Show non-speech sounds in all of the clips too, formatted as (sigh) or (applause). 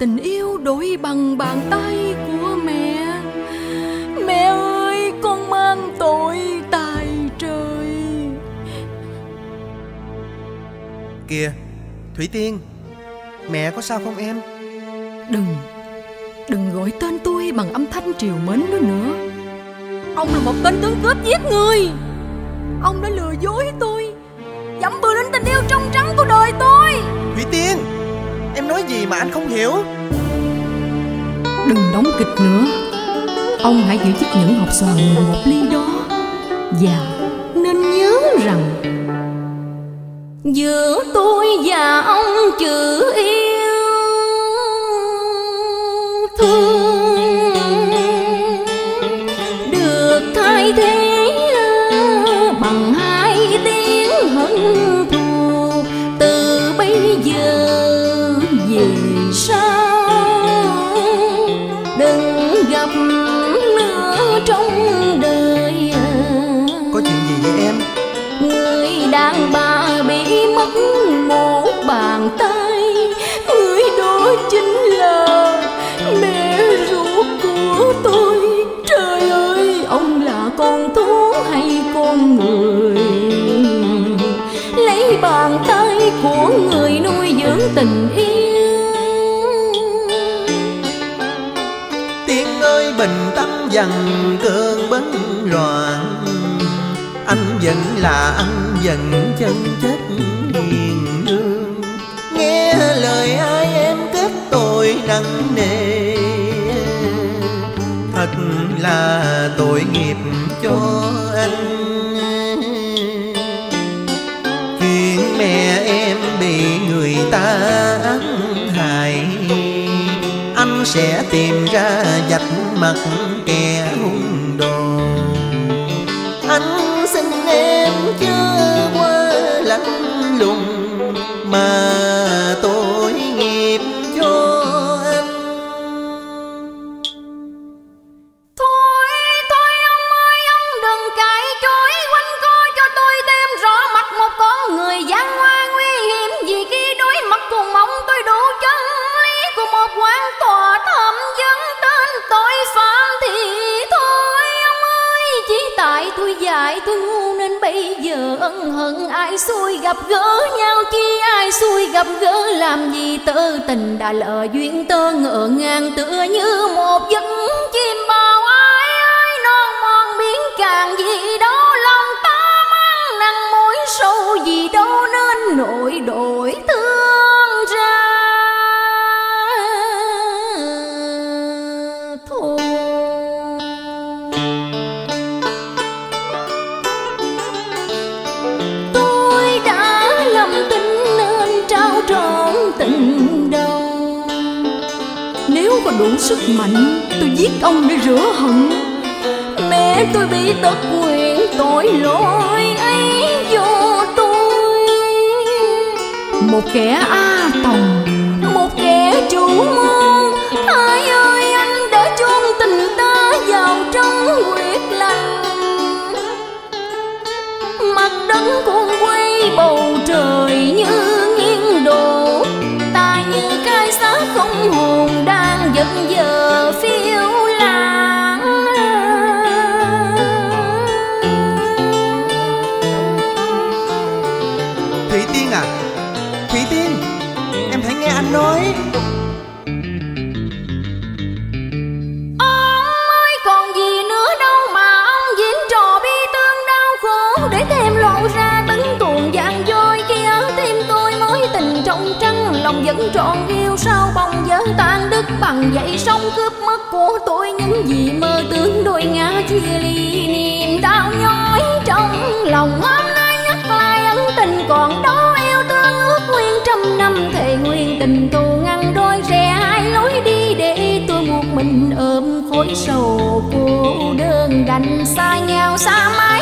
tình yêu đổi bằng bàn tay của mẹ. Mẹ ơi con mang tội tài trời. Kìa Thủy Tiên Mẹ có sao không em? Đừng Đừng gọi tên tôi bằng âm thanh triều mến đó nữa. Ông là một tên tướng cướp giết người. Ông đã lừa dối tôi Dẫm bừa lên tình yêu trong trắng của đời tôi nói gì mà anh không hiểu? Đừng đóng kịch nữa. Ông hãy giữ chiếc nhẫn hộp xoàn một ly đó. Và nên nhớ rằng, Giữa tôi và ông chữ yêu thương. Tình yêu. Tiếng ơi bình tâm dần cơn bấn loạn. Anh vẫn là anh, vẫn chân chết hiền lương. Nghe lời ai em kết tội nặng nề. Thật là tội nghiệp cho anh. Ta ám hại. Anh sẽ tìm ra vạch mặt kẻ hung đồ. Anh xin em chớ qua lạnh lùng Mà ai xui gặp gỡ nhau chi ai xui gặp gỡ, làm gì tơ tình đã lỡ duyên tơ ngỡ ngàng tựa như một giấc chim bao ai ai non mòn biến càng gì đâu lòng ta mang nặng mối sâu, gì đâu nên nội đổi sức mạnh, tôi giết ông để rửa hận. Mẹ tôi bị tật quyền tội lỗi ấy do tôi. Một kẻ ai sao bông vỡ tan đứt bằng dậy sông cướp mất của tôi Những gì mơ tưởng đôi ngã chia ly niềm đau nhói trong lòng. Hôm nay nhắc lại ân tình còn đó, yêu thương ước nguyên trăm năm, thề nguyên tình tù ngăn đôi rẽ hai lối đi để tôi một mình ôm khối sầu cô đơn đành xa nhau, xa mãi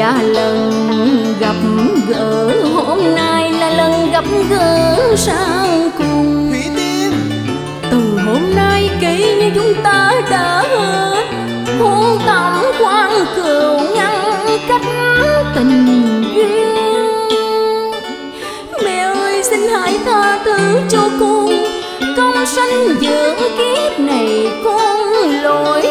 và lần gặp gỡ. Hôm nay là lần gặp gỡ sang cùng. Thủy Tiên. Từ hôm nay kể như chúng ta đã hết hôn tầm quan cừu ngăn cách tình duyên. Mẹ ơi xin hãy tha thứ cho con. Công sanh dưỡng kiếp này con lỗi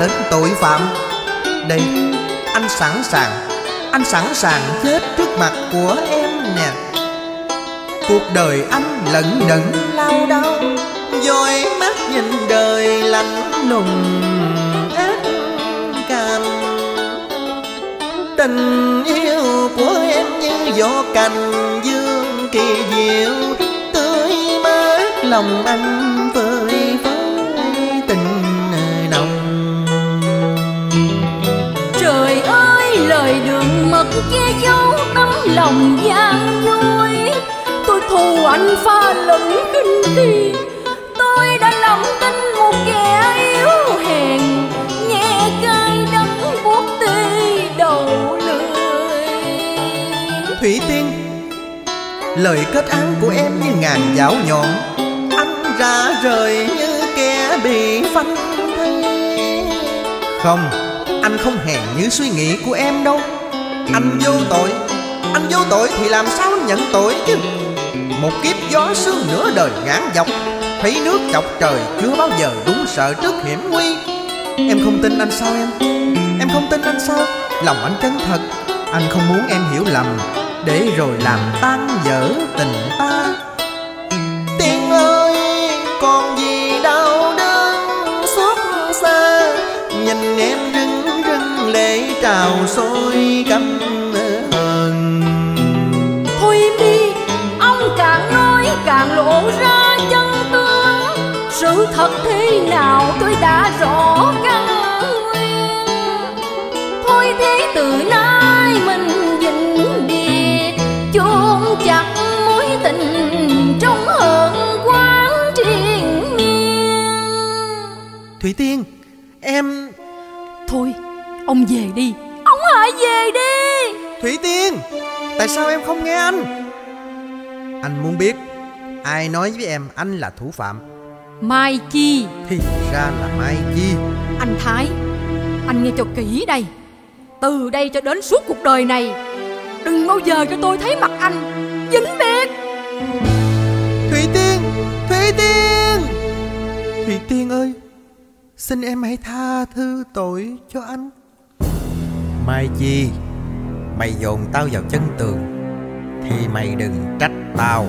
tên tội phạm. Đây, anh sẵn sàng, anh sẵn sàng chết trước mặt của em nè. Cuộc đời anh lận đận lao đao, dõi mắt nhìn đời lạnh lùng ác cằn tình yêu của em như gió cành, dương kỳ diệu, tươi mát lòng anh che giấu tấm lòng gian dối Tôi thù anh pha lẫn kinh khi Tôi đã lòng tin một kẻ yếu hèn Nghe cay đắng buốt tê đầu lưỡi. Thủy Tiên Lời kết án của em như ngàn giáo nhọn Anh ra rời như kẻ bị phanh thây. Không, anh không hèn như suy nghĩ của em đâu. Anh vô tội, Anh vô tội thì làm sao anh nhận tội chứ? Một kiếp gió sương nửa đời ngán dọc, Thấy nước chọc trời chưa bao giờ đúng sợ trước hiểm nguy. Em không tin anh sao em? Em không tin anh sao? Lòng anh chân thật, Anh không muốn em hiểu lầm, Để rồi làm tan vỡ tình ta. Lệ trào sôi căm hờn. Thôi im đi Ông càng nói càng lộ ra chân tướng. Sự thật thế nào tôi đã rõ căn nguyên. Thôi thế từ nay mình dình địa chôn chặt mối tình trong hận quán triền miên. Thủy Tiên Em Thôi ông về đi sao em không nghe anh? Anh muốn biết Ai nói với em anh là thủ phạm? Mai Chi. Thì ra là Mai Chi. Anh Thái Anh nghe cho kỹ đây. Từ đây cho đến suốt cuộc đời này Đừng bao giờ cho tôi thấy mặt anh. Vĩnh biệt. Thủy Tiên Thủy Tiên. Thủy Tiên ơi Xin em hãy tha thứ tội cho anh. Mai Chi Mày dồn tao vào chân tường Thì mày đừng trách tao.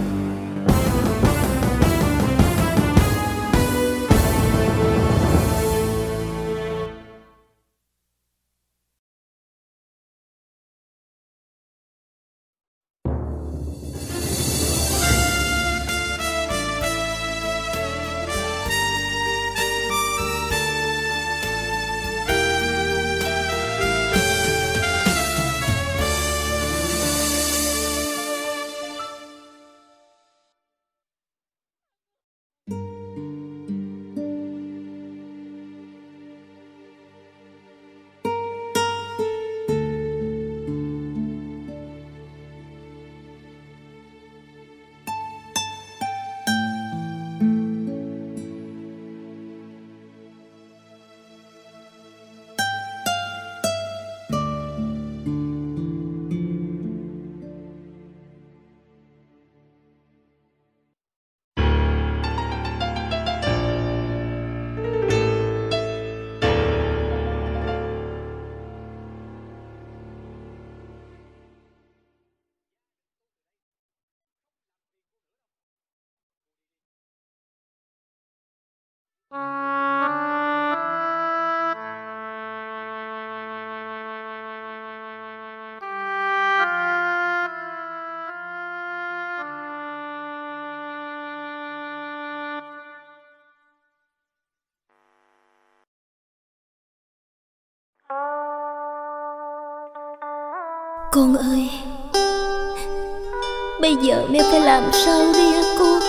Con ơi. Bây giờ mẹ phải làm sao đi hả con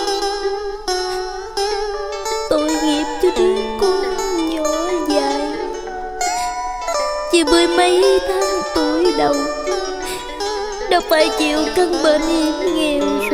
Tội nghiệp cho đứa con nhỏ dài. Chỉ mười mấy tháng tuổi đầu, Đã phải chịu căn bệnh hiểm nghèo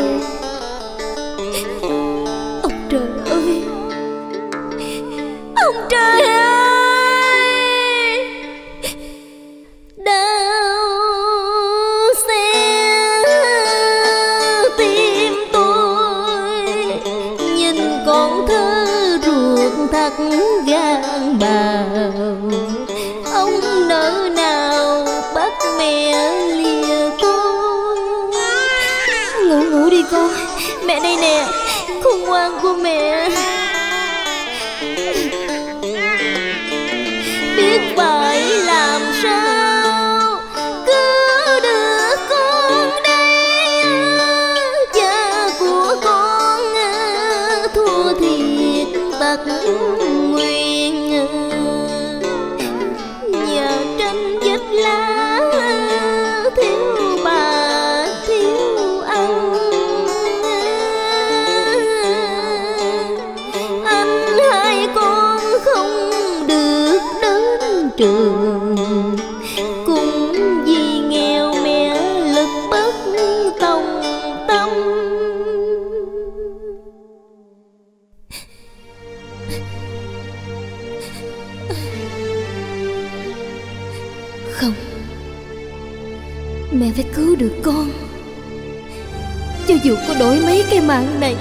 cái mạng này.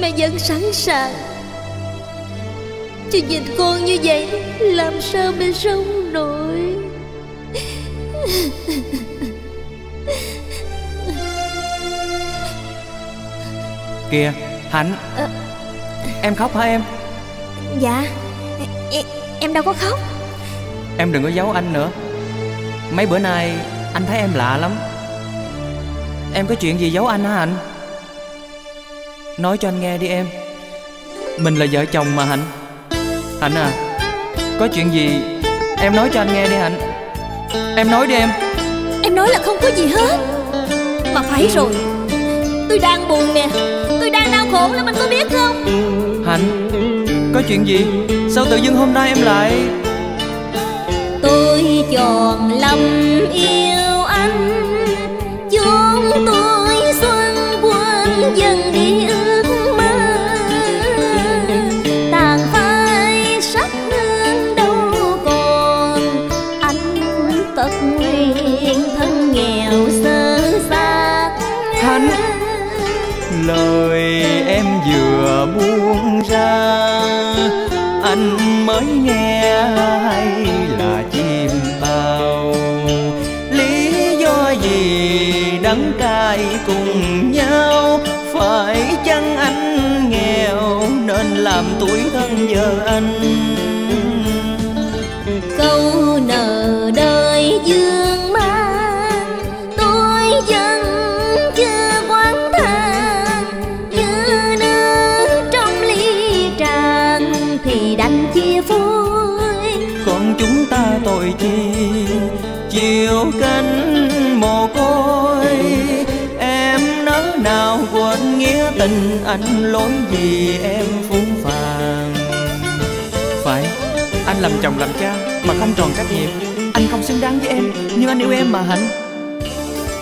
Mẹ vẫn sẵn sàng. Chứ nhìn con như vậy Làm sao mẹ sống nổi? Kìa Hạnh. Ờ. Em khóc hả em? Dạ. Em, em đâu có khóc. Em đừng có giấu anh nữa. Mấy bữa nay anh thấy em lạ lắm. Em có chuyện gì giấu anh hả Hạnh Nói cho anh nghe đi em. Mình là vợ chồng mà Hạnh. Hạnh à Có chuyện gì? Em nói cho anh nghe đi Hạnh. Em nói đi em. Em nói là không có gì hết. Mà phải rồi. Tôi đang buồn nè. Tôi đang đau khổ lắm anh có biết không? Hạnh Có chuyện gì? Sao tự dưng hôm nay em lại? Tôi chọn lầm yêu anh. Chốn tôi xuân quên dần vợ anh. Câu nợ đời dương mang tôi vẫn chưa quán than như nước trong ly tràn thì đành chia phôi. Còn chúng ta tội chi Chiều cánh mồ côi. Em nỡ nào quên nghĩa tình Anh lỗi gì em làm chồng làm cha Mà không tròn trách nhiệm. Anh không xứng đáng với em Nhưng anh yêu em mà Hạnh.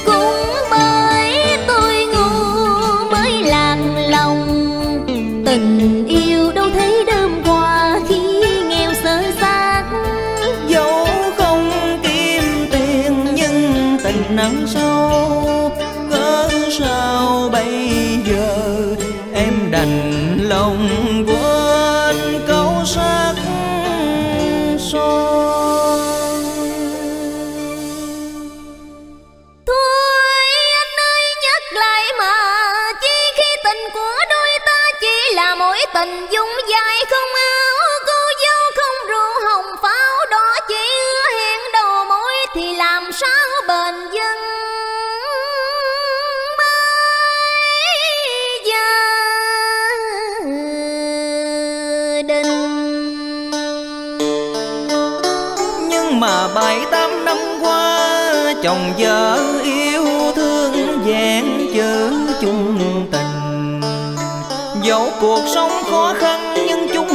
Cũng bởi tôi ngu mới lạc lòng tình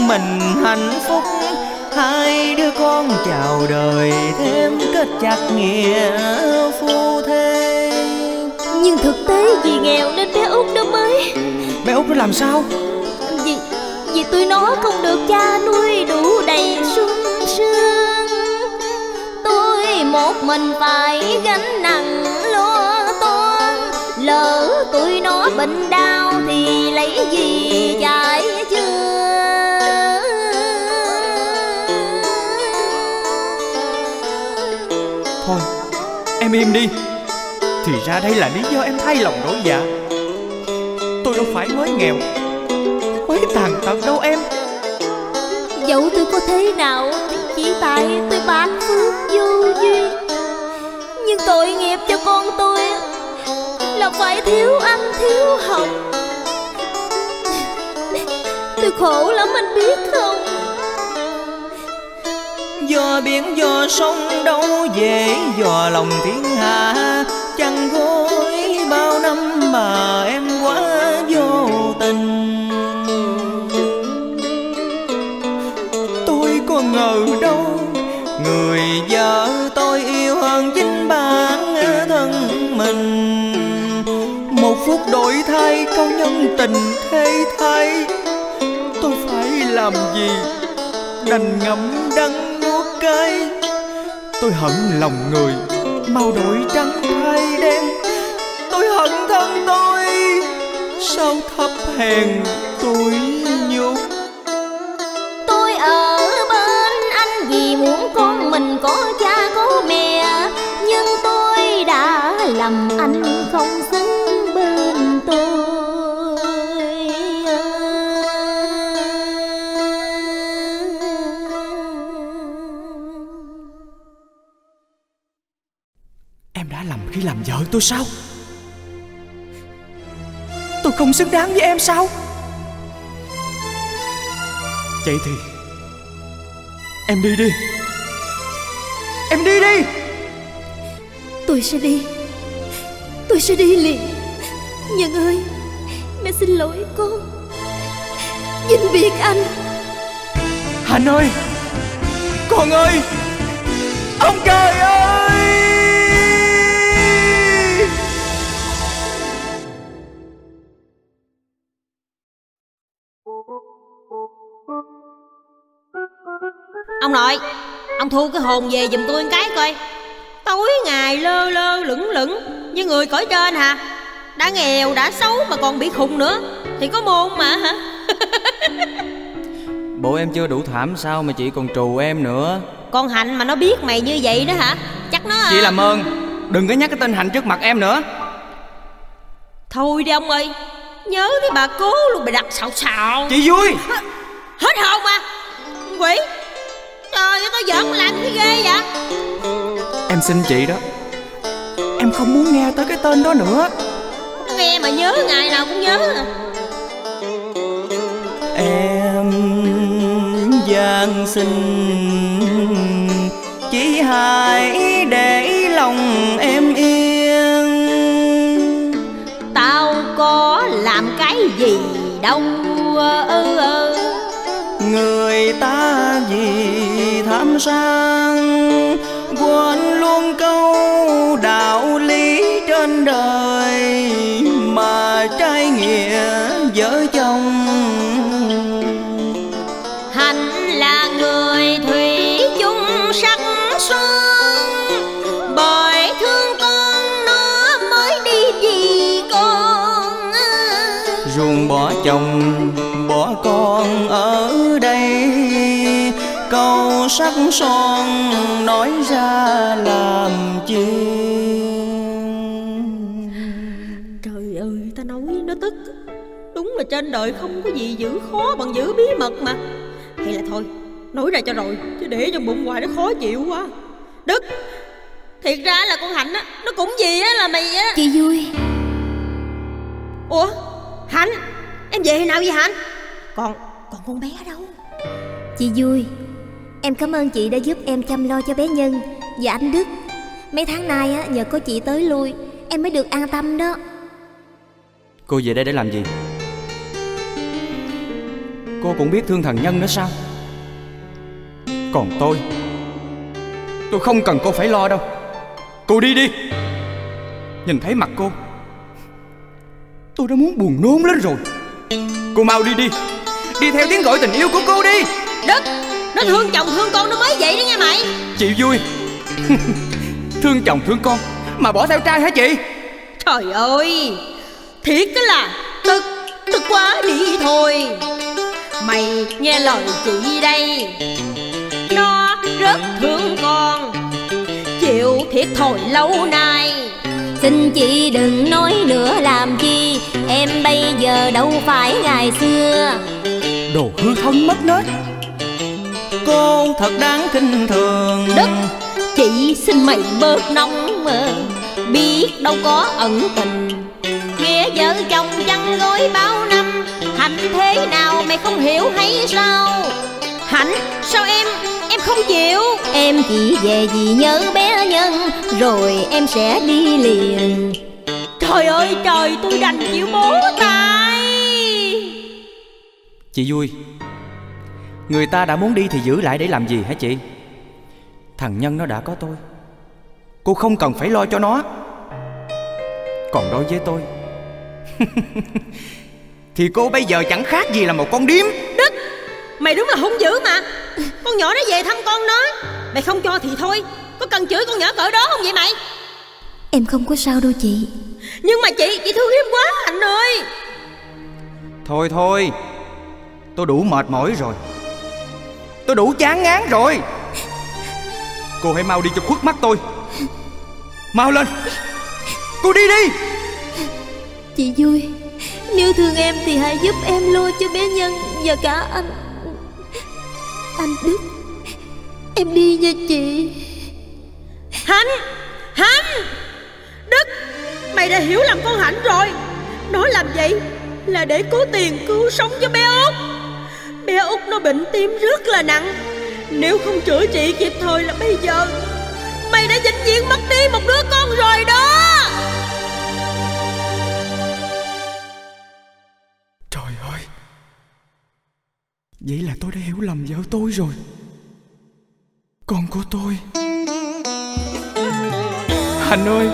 mình hạnh phúc. Hai đứa con chào đời thêm kết chặt nghĩa phu thê. Nhưng thực tế vì nghèo nên bé út nó mới Bé Út nó làm sao? Vì, vì tôi nó không được cha nuôi đủ đầy sung sướng. Tôi một mình phải gánh nặng lo toan. Lỡ tụi nó bệnh đau thì lấy gì em im đi. Thì ra đây là lý do em thay lòng đổi dạ Tôi đâu phải mới nghèo Mới tàn tật đâu em. Dẫu tôi có thế nào, chỉ tại tôi bạc phước vô duyên. Nhưng tội nghiệp cho con tôi là phải thiếu ăn, thiếu học. Tôi khổ lắm, anh biết không? Do biển, do sông, đâu dễ dò lòng thiên hạ. Chẳng gối bao năm mà em quá vô tình. Tôi có ngờ đâu, Người vợ tôi yêu hơn chính bản thân mình. Một phút đổi thay, câu nhân tình thế thay Tôi phải làm gì? Đành ngậm đắng ai. Tôi hận lòng người, Mau đổi trắng thay đen. Tôi hận thân tôi, Sao thấp hèn tôi tôi sao? Tôi không xứng đáng với em sao? Vậy thì Em đi đi. Em đi đi. Tôi sẽ đi. Tôi sẽ đi liền. Nhân ơi Mẹ xin lỗi con. Vinh biệt anh. Hạnh ơi Con ơi Ông trời ơi nội. Ông thu cái hồn về giùm tôi một cái coi. Tối ngày lơ lơ lửng lửng Như người cõi trên hả? Đã nghèo đã xấu mà còn bị khùng nữa. Thì có môn mà hả? (laughs) Bộ em chưa đủ thảm sao mà chị còn trù em nữa? Con Hạnh mà nó biết mày như vậy đó hả? Chắc nó Chị làm ơn Đừng có nhắc cái tên Hạnh trước mặt em nữa. Thôi đi ông ơi Nhớ cái bà cố luôn bà đặt xạo xạo Chị vui. Hết hồn mà. Quỷ Trời ơi tao giỡn làm cái ghê vậy? Em xin chị đó. Em không muốn nghe tới cái tên đó nữa. Nghe mà nhớ ngày nào cũng nhớ à. Em gian xin Chỉ hãy để lòng em yên. Tao có làm cái gì đâu ơ ơ. Người ta vì tham sang Quên luôn câu đạo lý trên đời Mà trái nghĩa vợ chồng. Hạnh là người thủy chung sắc son Bởi thương con nó mới đi vì con. Ruồng bỏ chồng bỏ con ở đây sắc son nói ra làm chi? Trời ơi ta nói nó tức. Đúng là trên đời không có gì giữ khó bằng giữ bí mật mà. Hay là thôi Nói ra cho rồi Chứ để trong bụng hoài nó khó chịu quá. Đức Thiệt ra là con Hạnh á Nó cũng gì á là mày á. Chị vui. Ủa Hạnh Em về hồi nào vậy Hạnh? Còn còn con bé đâu? Chị vui Em cảm ơn chị đã giúp em chăm lo cho bé Nhân Và anh Đức. Mấy tháng nay á nhờ có chị tới lui Em mới được an tâm đó. Cô về đây để làm gì? Cô cũng biết thương thằng Nhân nữa sao? Còn tôi Tôi không cần cô phải lo đâu. Cô đi đi. Nhìn thấy mặt cô Tôi đã muốn buồn nôn lên rồi. Cô mau đi đi. Đi theo tiếng gọi tình yêu của cô đi. Đức Nó thương chồng thương con nó mới vậy đó nghe mày. Chị vui. (laughs) Thương chồng thương con Mà bỏ theo trai hả chị? Trời ơi Thiệt cái là Tức Tức quá đi thôi. Mày nghe lời chị đây. Nó rất thương con. Chịu thiệt thòi lâu nay. Xin chị đừng nói nữa làm chi. Em bây giờ đâu phải ngày xưa. Đồ hư thân mất nết Cô thật đáng kinh thường. Đức Chị xin mày bớt nóng mà Biết đâu có ẩn tình. Nghĩa vợ chồng chăn gối bao năm. Hạnh thế nào mày không hiểu hay sao? Hạnh sao em Em không chịu? Em chỉ về vì nhớ bé Nhân Rồi em sẽ đi liền. Trời ơi trời tôi đành chịu bố tay. Chị vui Người ta đã muốn đi thì giữ lại để làm gì hả chị? Thằng Nhân nó đã có tôi. Cô không cần phải lo cho nó. Còn đối với tôi (laughs) Thì cô bây giờ chẳng khác gì là một con điếm. Đức Mày đúng là hung dữ mà. Con nhỏ nó về thăm con nó. Mày không cho thì thôi. Có cần chửi con nhỏ cỡ đó không vậy mày? Em không có sao đâu chị. Nhưng mà chị Chị thương em quá Hạnh ơi. Thôi thôi. Tôi đủ mệt mỏi rồi Tôi đủ chán ngán rồi. Cô hãy mau đi cho khuất mắt tôi. Mau lên. Cô đi đi. Chị vui. Nếu thương em thì hãy giúp em lo cho bé Nhân Và cả anh. Anh Đức. Em đi nha chị. Hạnh! Hạnh! Đức! Mày đã hiểu lầm con Hạnh rồi. Nó làm vậy Là để cố tiền cứu sống cho bé Út Bé Út nó bệnh tim rất là nặng. Nếu không chữa trị kịp thời là bây giờ Mày đã vĩnh viễn mất đi một đứa con rồi đó. Trời ơi. Vậy là tôi đã hiểu lầm vợ tôi rồi. Con của tôi. Hạnh ơi.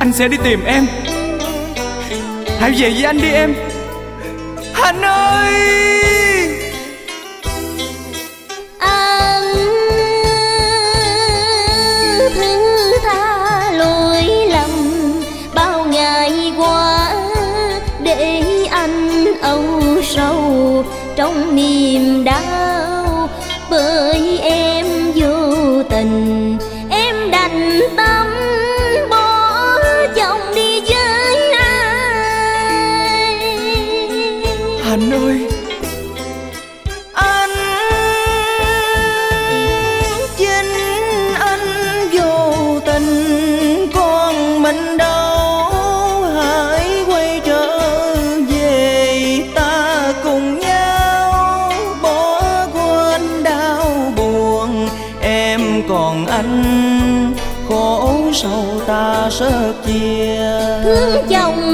Anh sẽ đi tìm em. Hãy về với anh đi em. Hà Nội. Còn anh Khổ sầu ta sớt chia. Thương chồng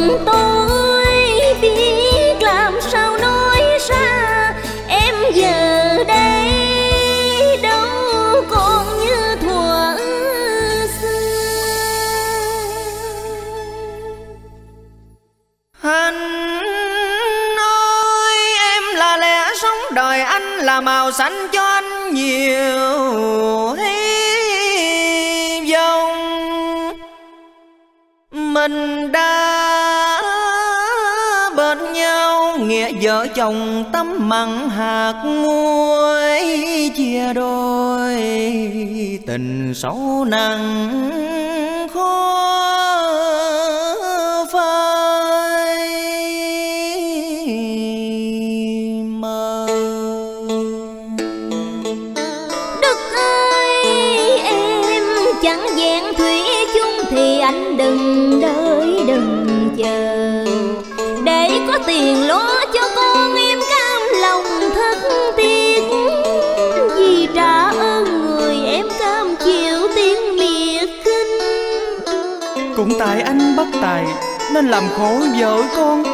Mình đã bên nhau. Nghĩa vợ chồng tấm mặn hạt muối chia đôi, tình sâu nặng khó giờ. Để có tiền lo cho con em cam lòng thất tiếc vì trả ơn người em cam chịu tiếng miệt kinh. Cũng tại anh bất tài, Nên làm khổ vợ con.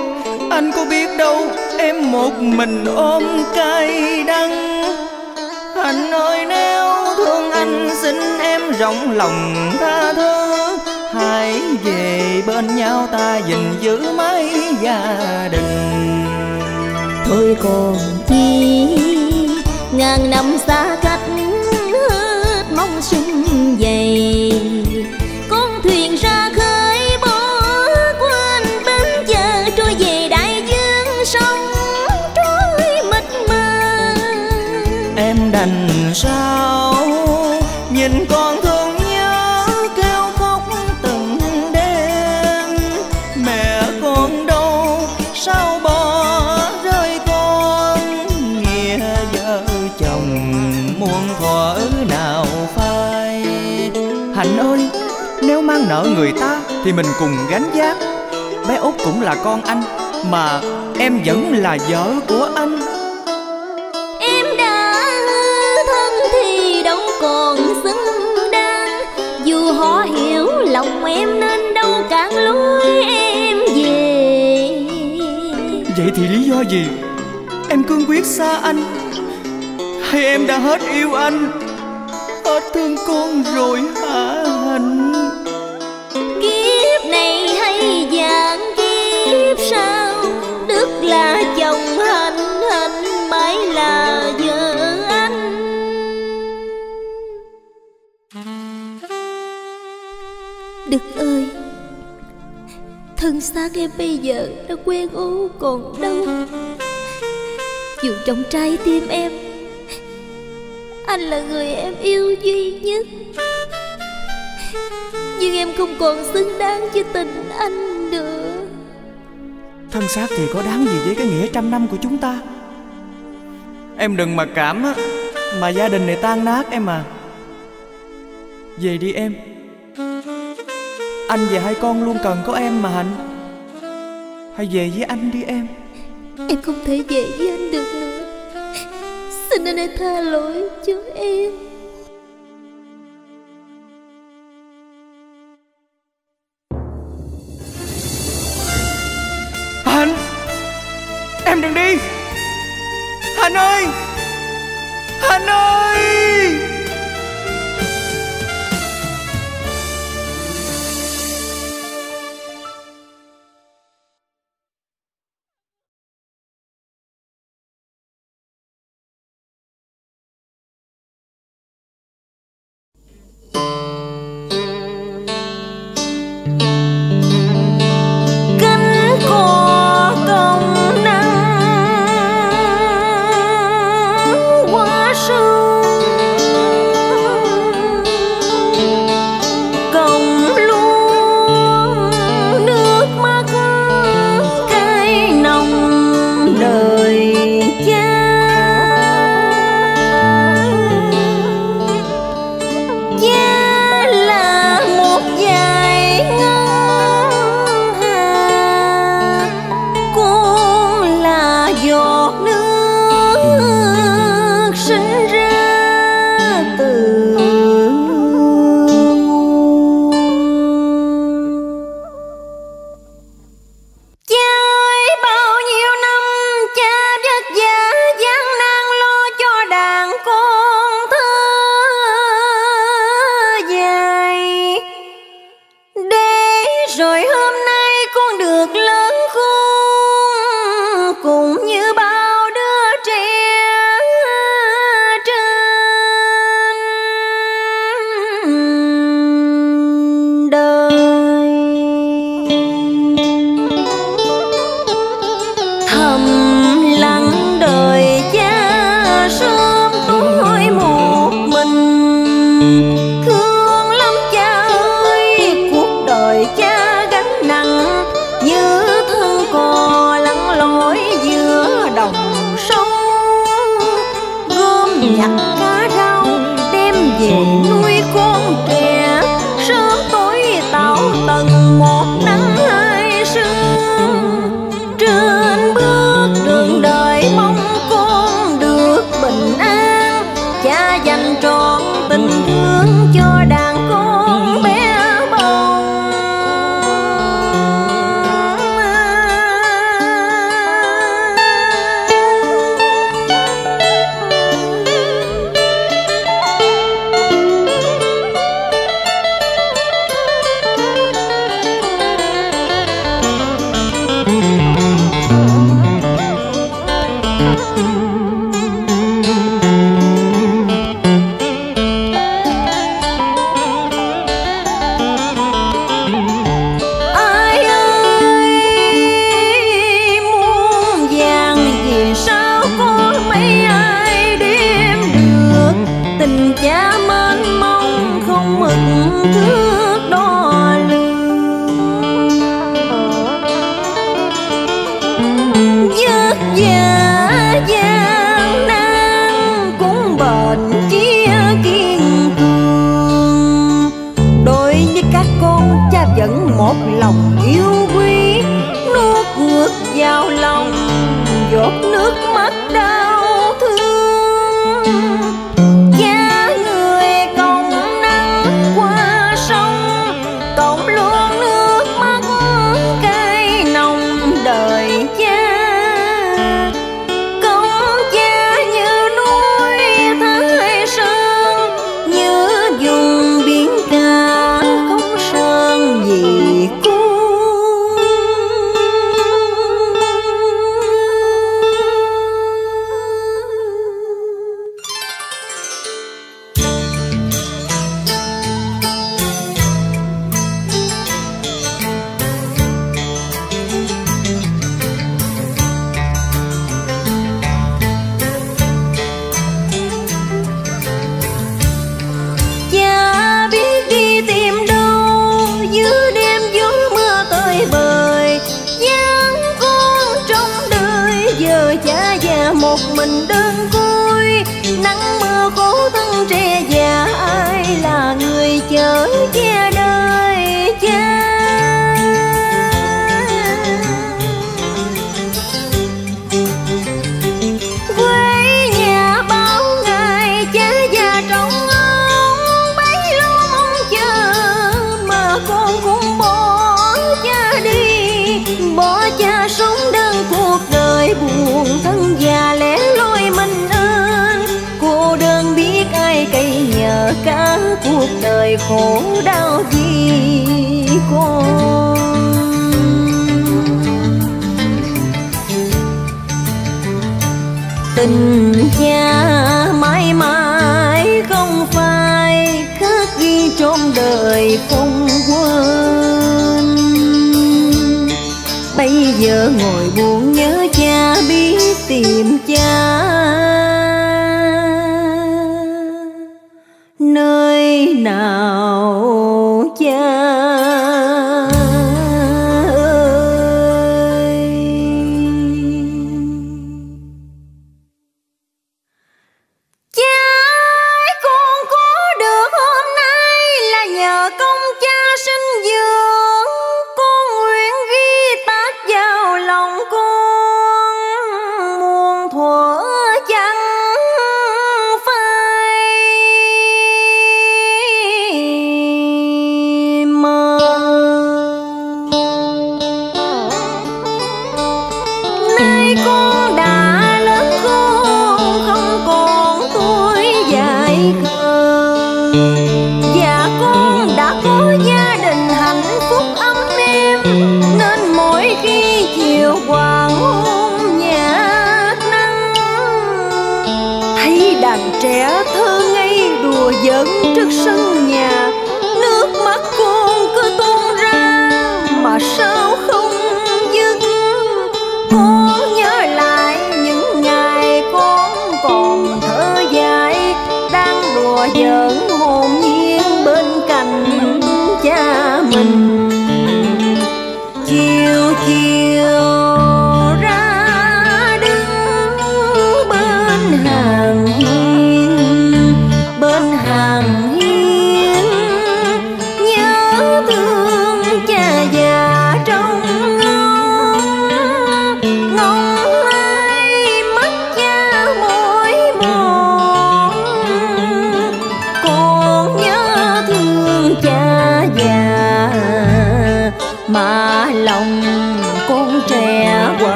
Anh có biết đâu Em một mình ôm cay đắng. Anh ơi nếu thương anh, Xin em rộng lòng tha thứ. Hãy về bên nhau ta gìn giữ mái gia đình. Thôi còn chi, ngàn năm xa cách hết mong sung dày Mang nợ người ta Thì mình cùng gánh vác. Bé Út cũng là con anh Mà em vẫn là vợ của anh. Em đã hư thân thì đâu còn xứng đáng. Dù họ hiểu lòng em nên đâu cản lối em về. Vậy thì lý do gì? Em cương quyết xa anh Hay em đã hết yêu anh? Hết thương con rồi hả Hạnh là chồng hình mãi là vợ anh. Đức ơi, thân xác em bây giờ đã quen ố còn đâu. Dù trong trái tim em, anh là người em yêu duy nhất. Nhưng em không còn xứng đáng với tình anh. Thân xác thì có đáng gì với cái nghĩa trăm năm của chúng ta? Em đừng mà cảm á. Mà gia đình này tan nát em à. Về đi em. Anh và hai con luôn cần có em mà Hạnh. Hãy về với anh đi em. Em không thể về với anh được nữa. Xin anh hãy tha lỗi cho em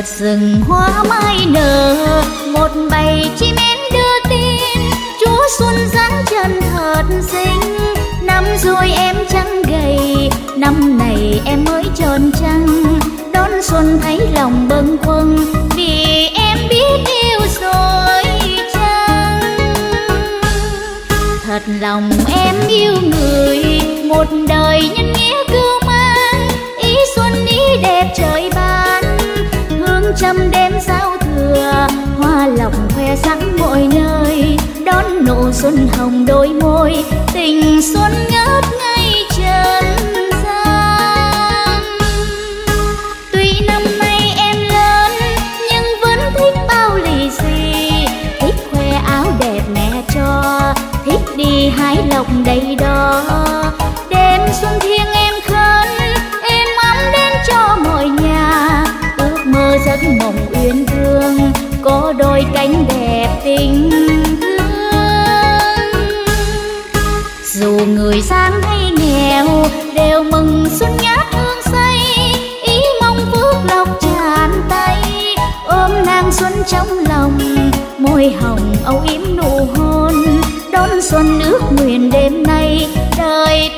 một rừng hoa mai nở, một bầy chim én đưa tin. Chúa xuân dáng chân thật xinh, năm rồi em trắng gầy. Năm này em mới tròn trăng, đón xuân thấy lòng bâng khuâng. Vì em biết yêu rồi chăng? Thật lòng em yêu người, một đời nhân nghĩa trăm đêm giao thừa, hoa lòng khoe sắc mọi nơi, đón nụ xuân hồng đôi môi, tình xuân ngất ngây trần gian. Tuy năm nay em lớn, nhưng vẫn thích bao lì xì, thích khoe áo đẹp mẹ cho, thích đi hái lộc đầy đó tình dù người sang hay nghèo đều mừng xuân nhát hương say ý mong phước lộc tràn tay ôm nàng xuân trong lòng, môi hồng âu yếm nụ hôn. Đón xuân ước nguyện đêm nay, đời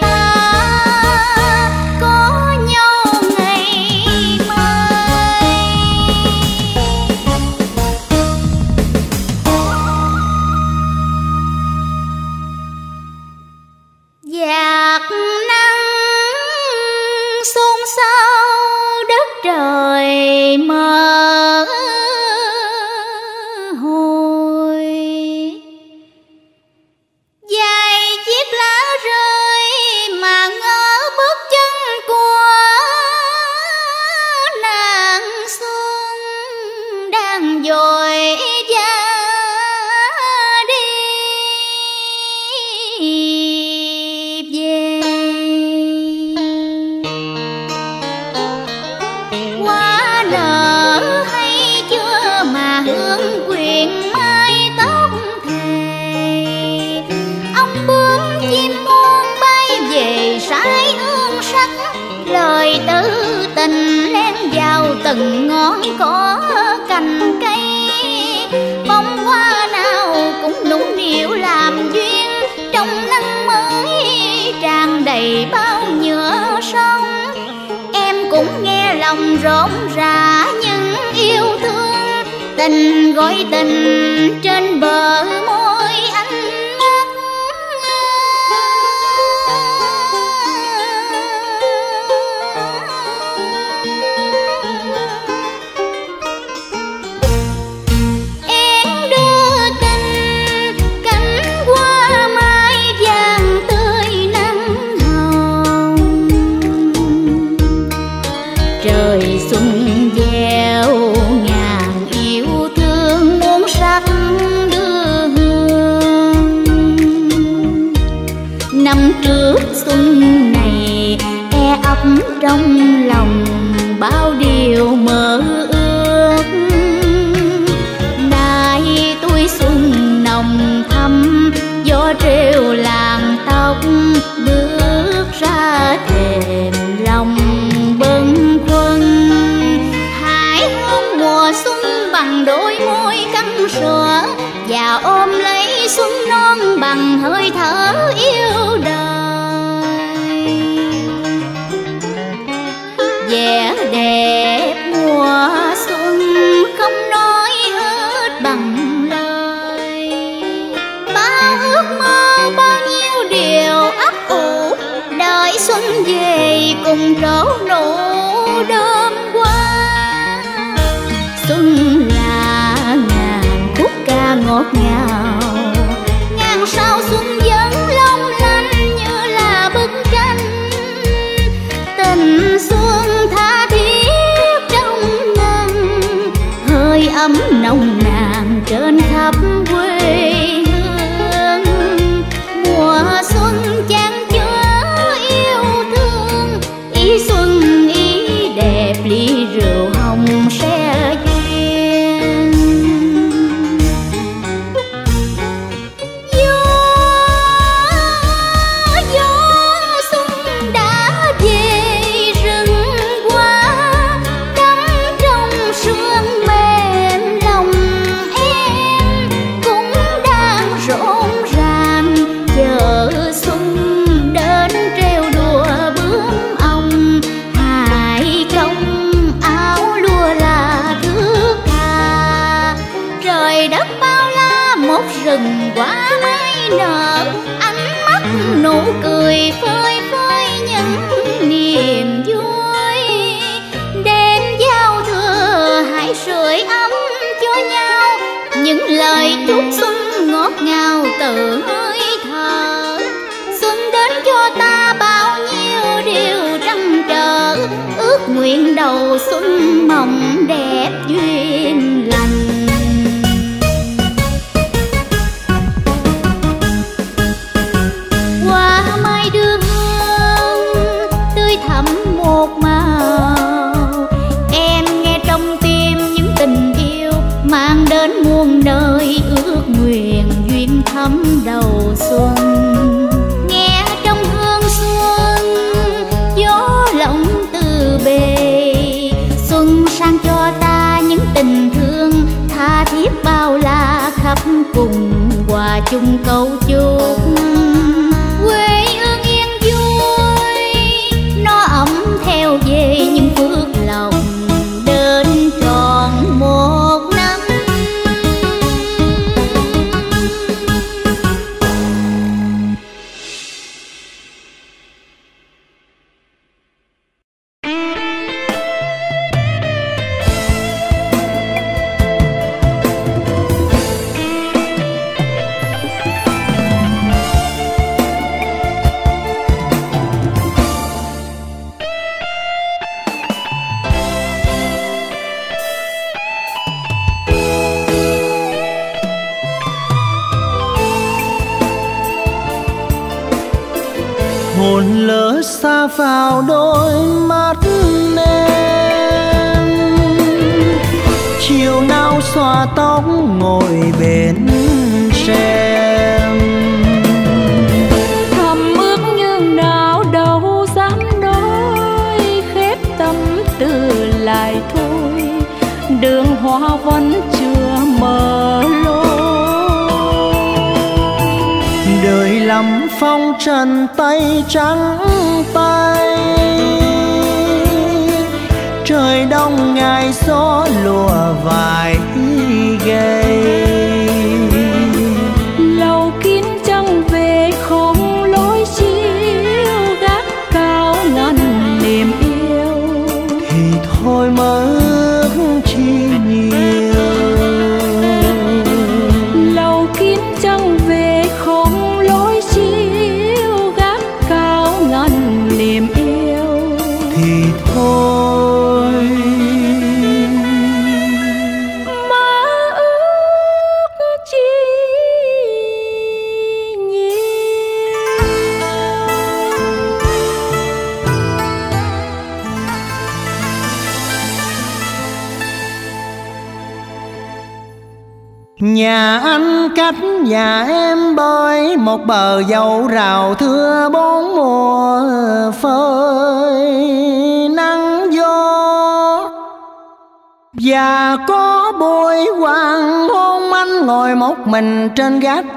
chung câu chúc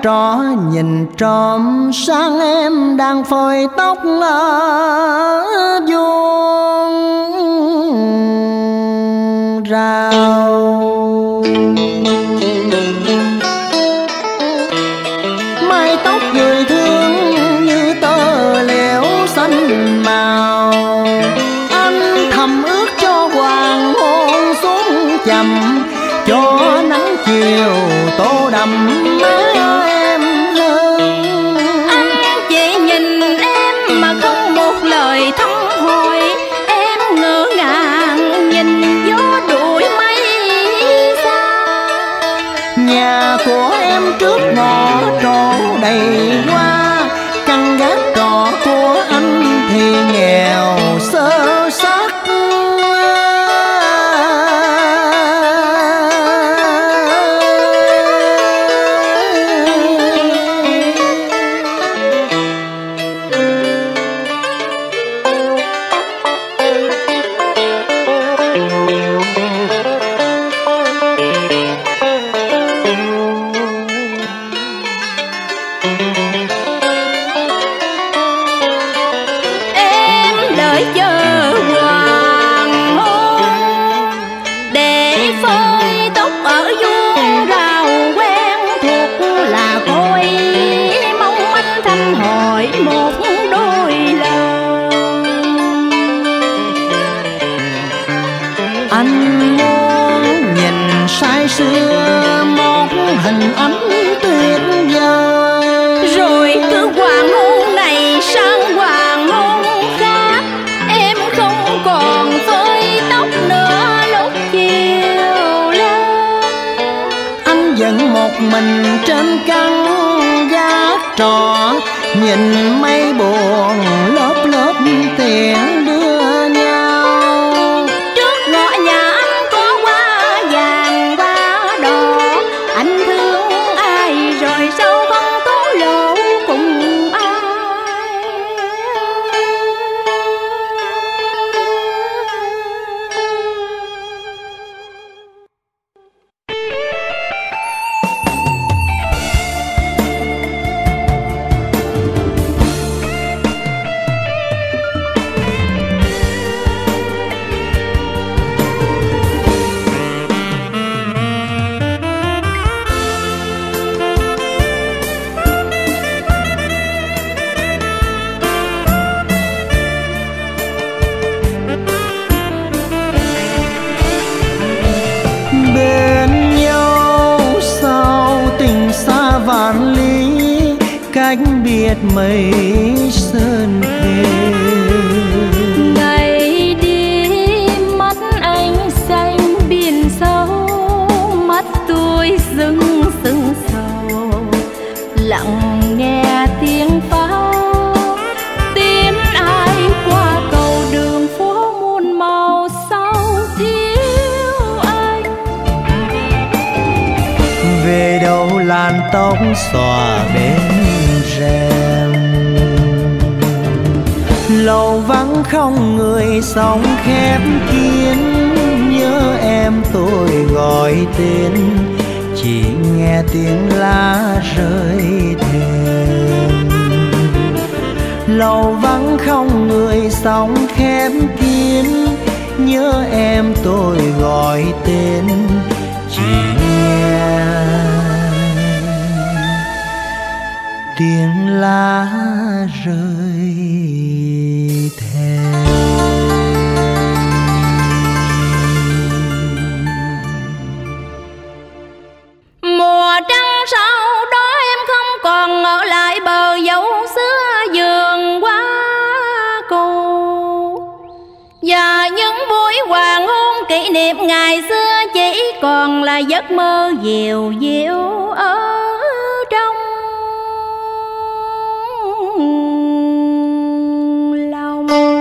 trỏ nhìn trộm sang em đang phơi tóc lơ. rơi thềm. Lầu vắng không người, sóng khép kín. Nhớ em tôi gọi tên chỉ nghe tiếng lá rơi thềm. Mùa trăng sao còn ở lại bờ dấu xưa vườn quá cũ và những buổi hoàng hôn kỷ niệm ngày xưa chỉ còn là giấc mơ diều diệu ở trong lòng.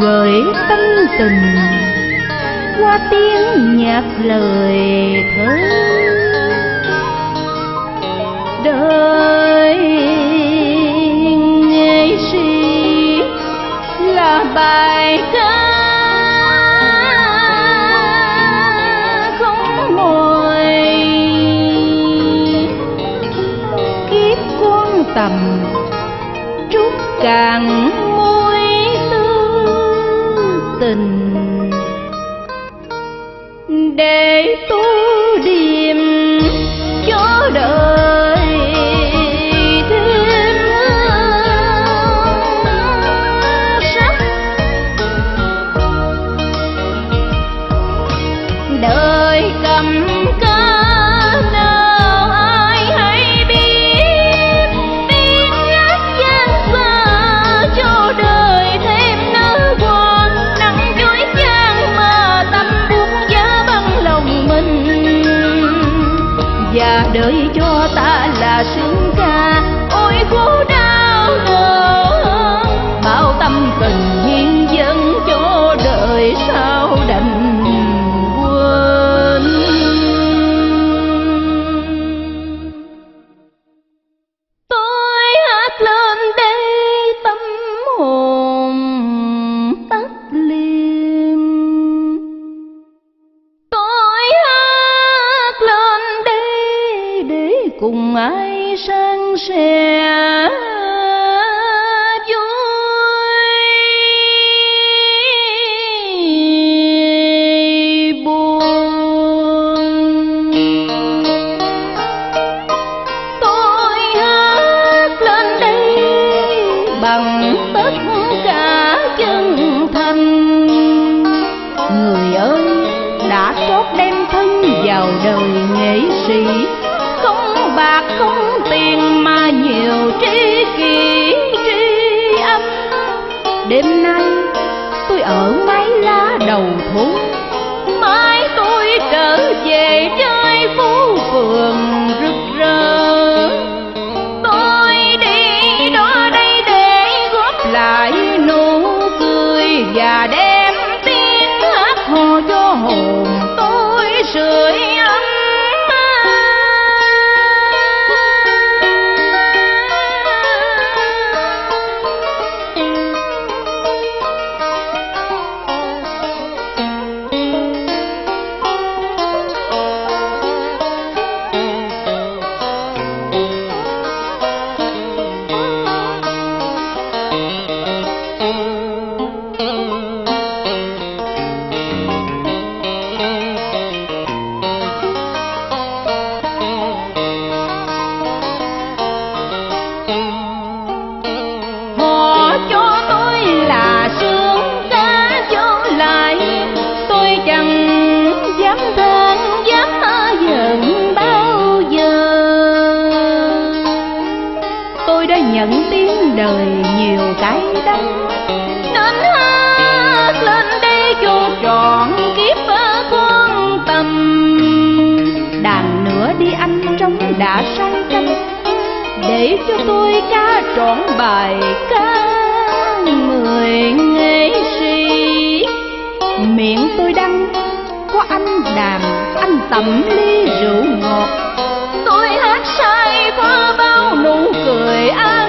gửi tâm tình qua tiếng nhạc lời thơ. Đời nghệ sĩ là bài ca càng Tiên ma nhiều tri kỷ tri âm. Đêm nay tôi ở mái lá đầu thú mai tôi trở về trai phố phường rực rỡ. đã sang tranh để cho tôi ca trọn bài ca mười nghệ sĩ. Miệng tôi đăng, có anh đàm, anh tẩm ly rượu ngọt. Tôi hát sai qua bao nụ cười ai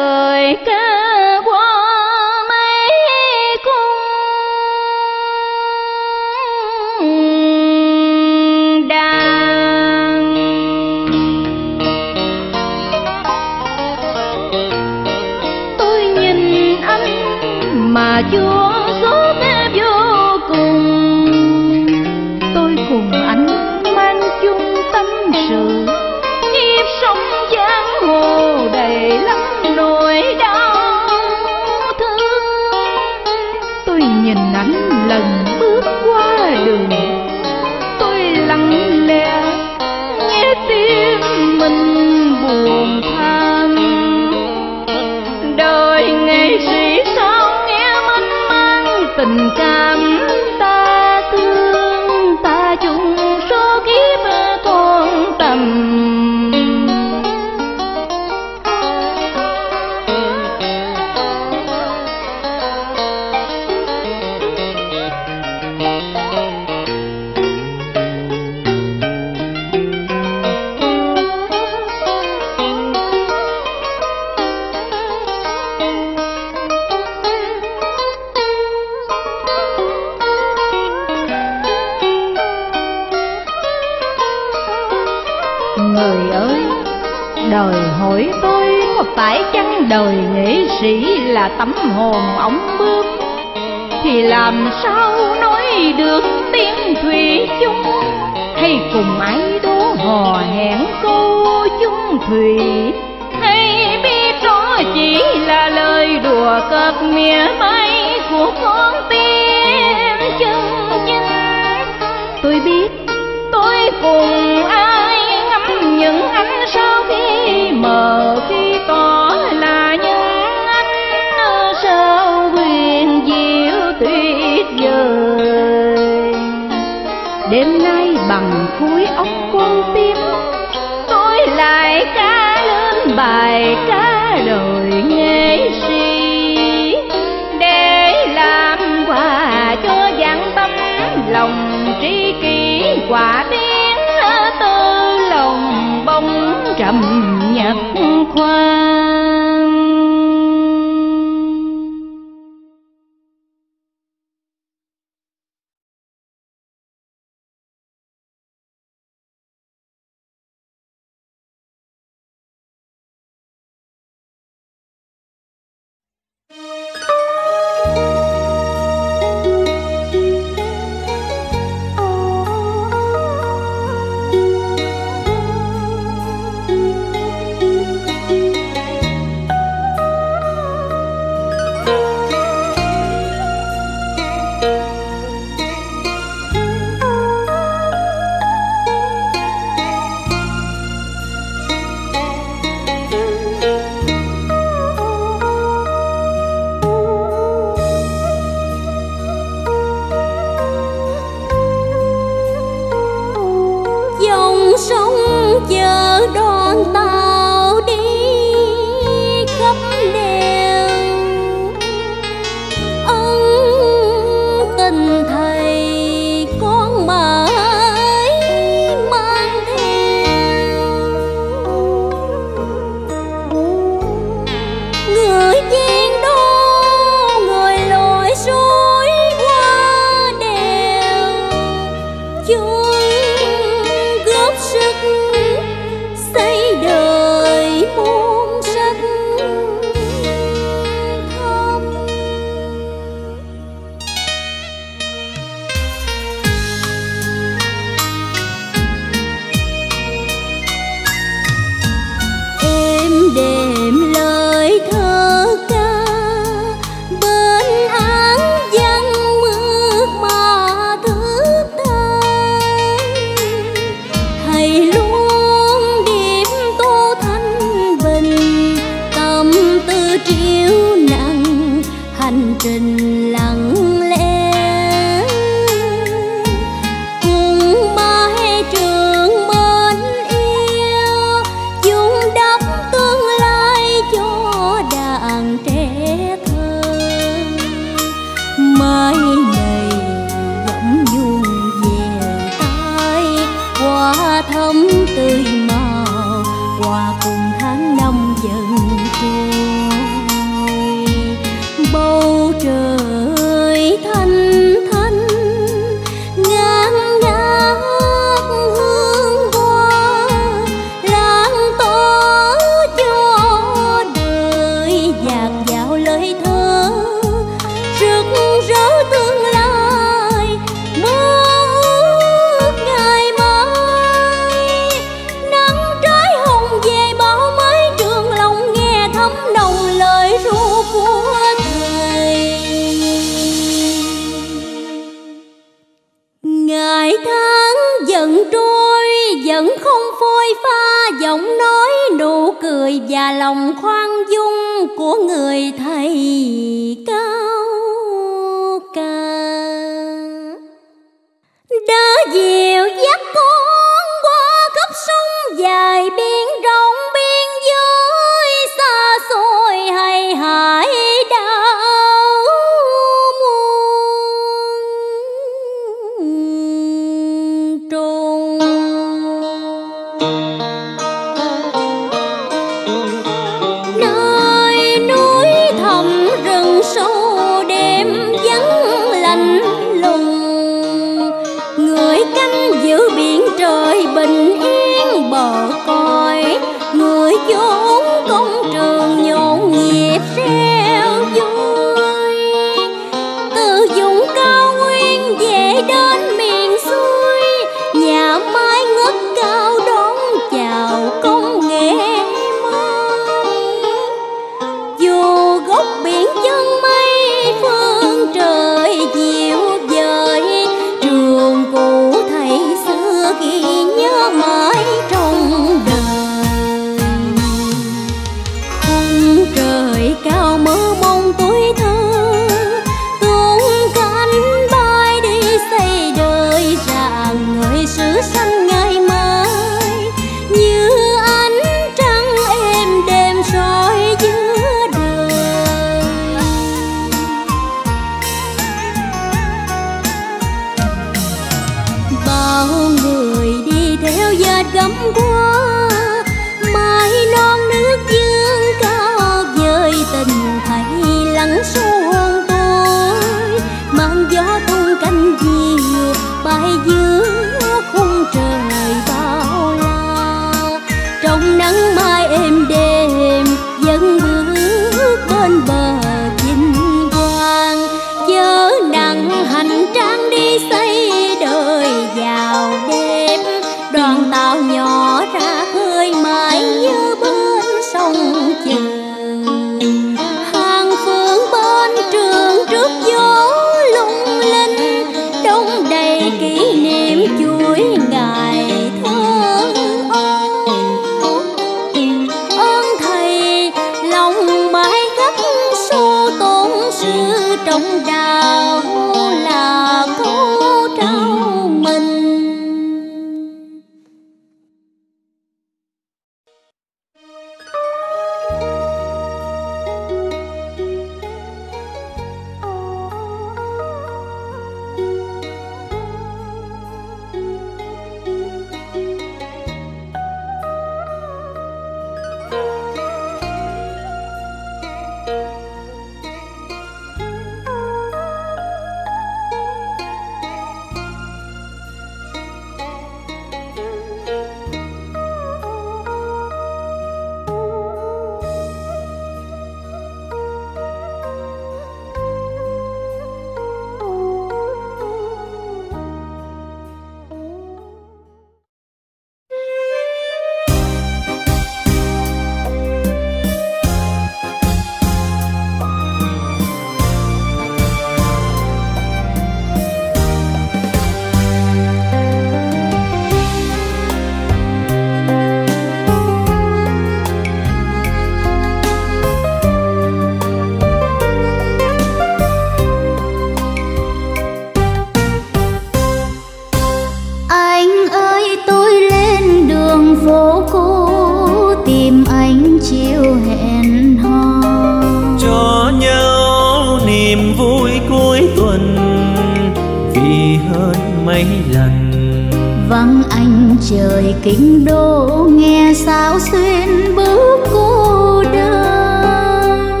trời kinh đô nghe sao xuyên bước cô đơn.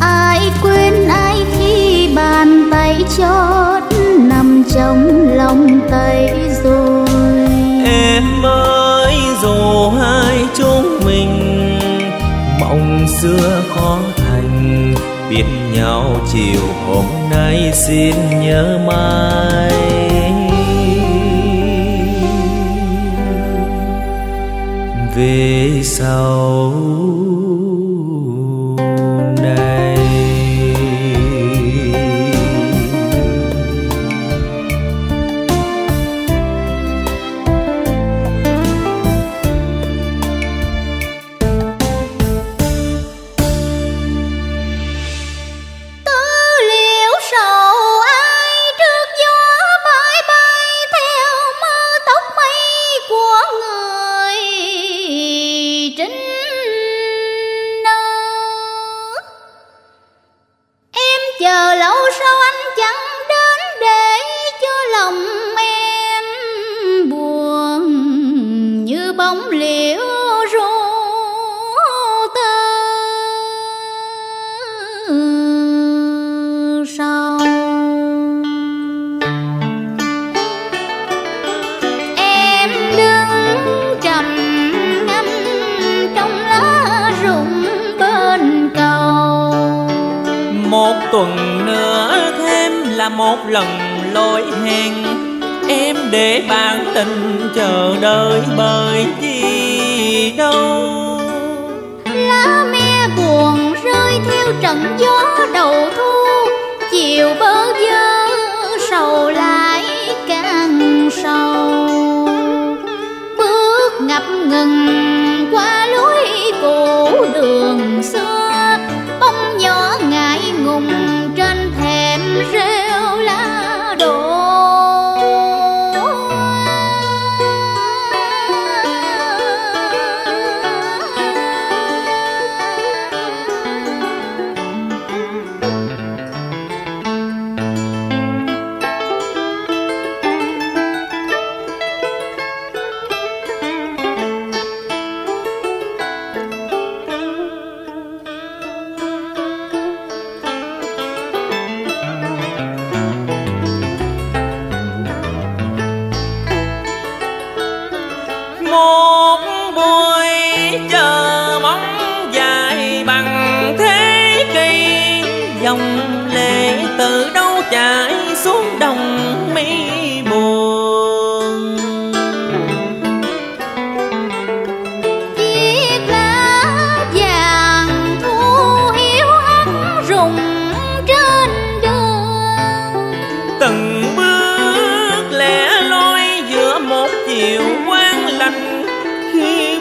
Ai quên, ai khi bàn tay chót nằm trong lòng tay rồi. Em ơi, dù hai chúng mình mộng xưa khó thành, biết nhau chiều hôm nay xin nhớ mai về sau.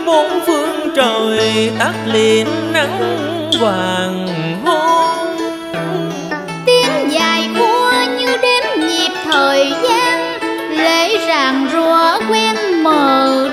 bốn phương trời tắt liền nắng hoàng hôn. Tiếng dài khua như đêm nhịp thời gian, lễ ràng rùa quen mờ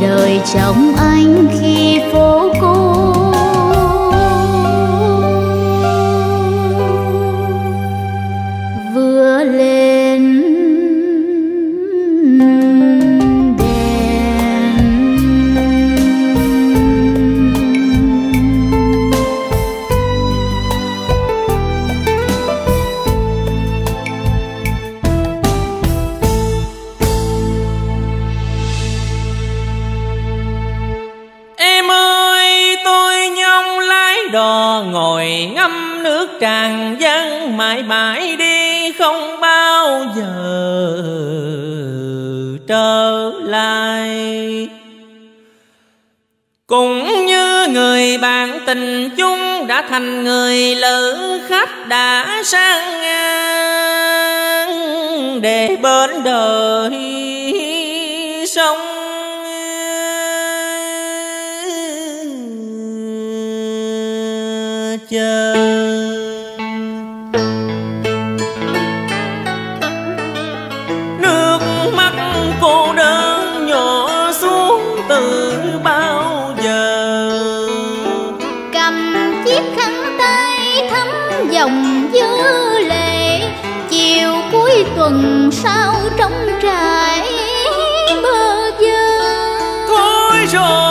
đời trong thành người lữ khách đã sang ngang để bên đời. Cuối tuần sau trống trải bơ vơ. Thôi rồi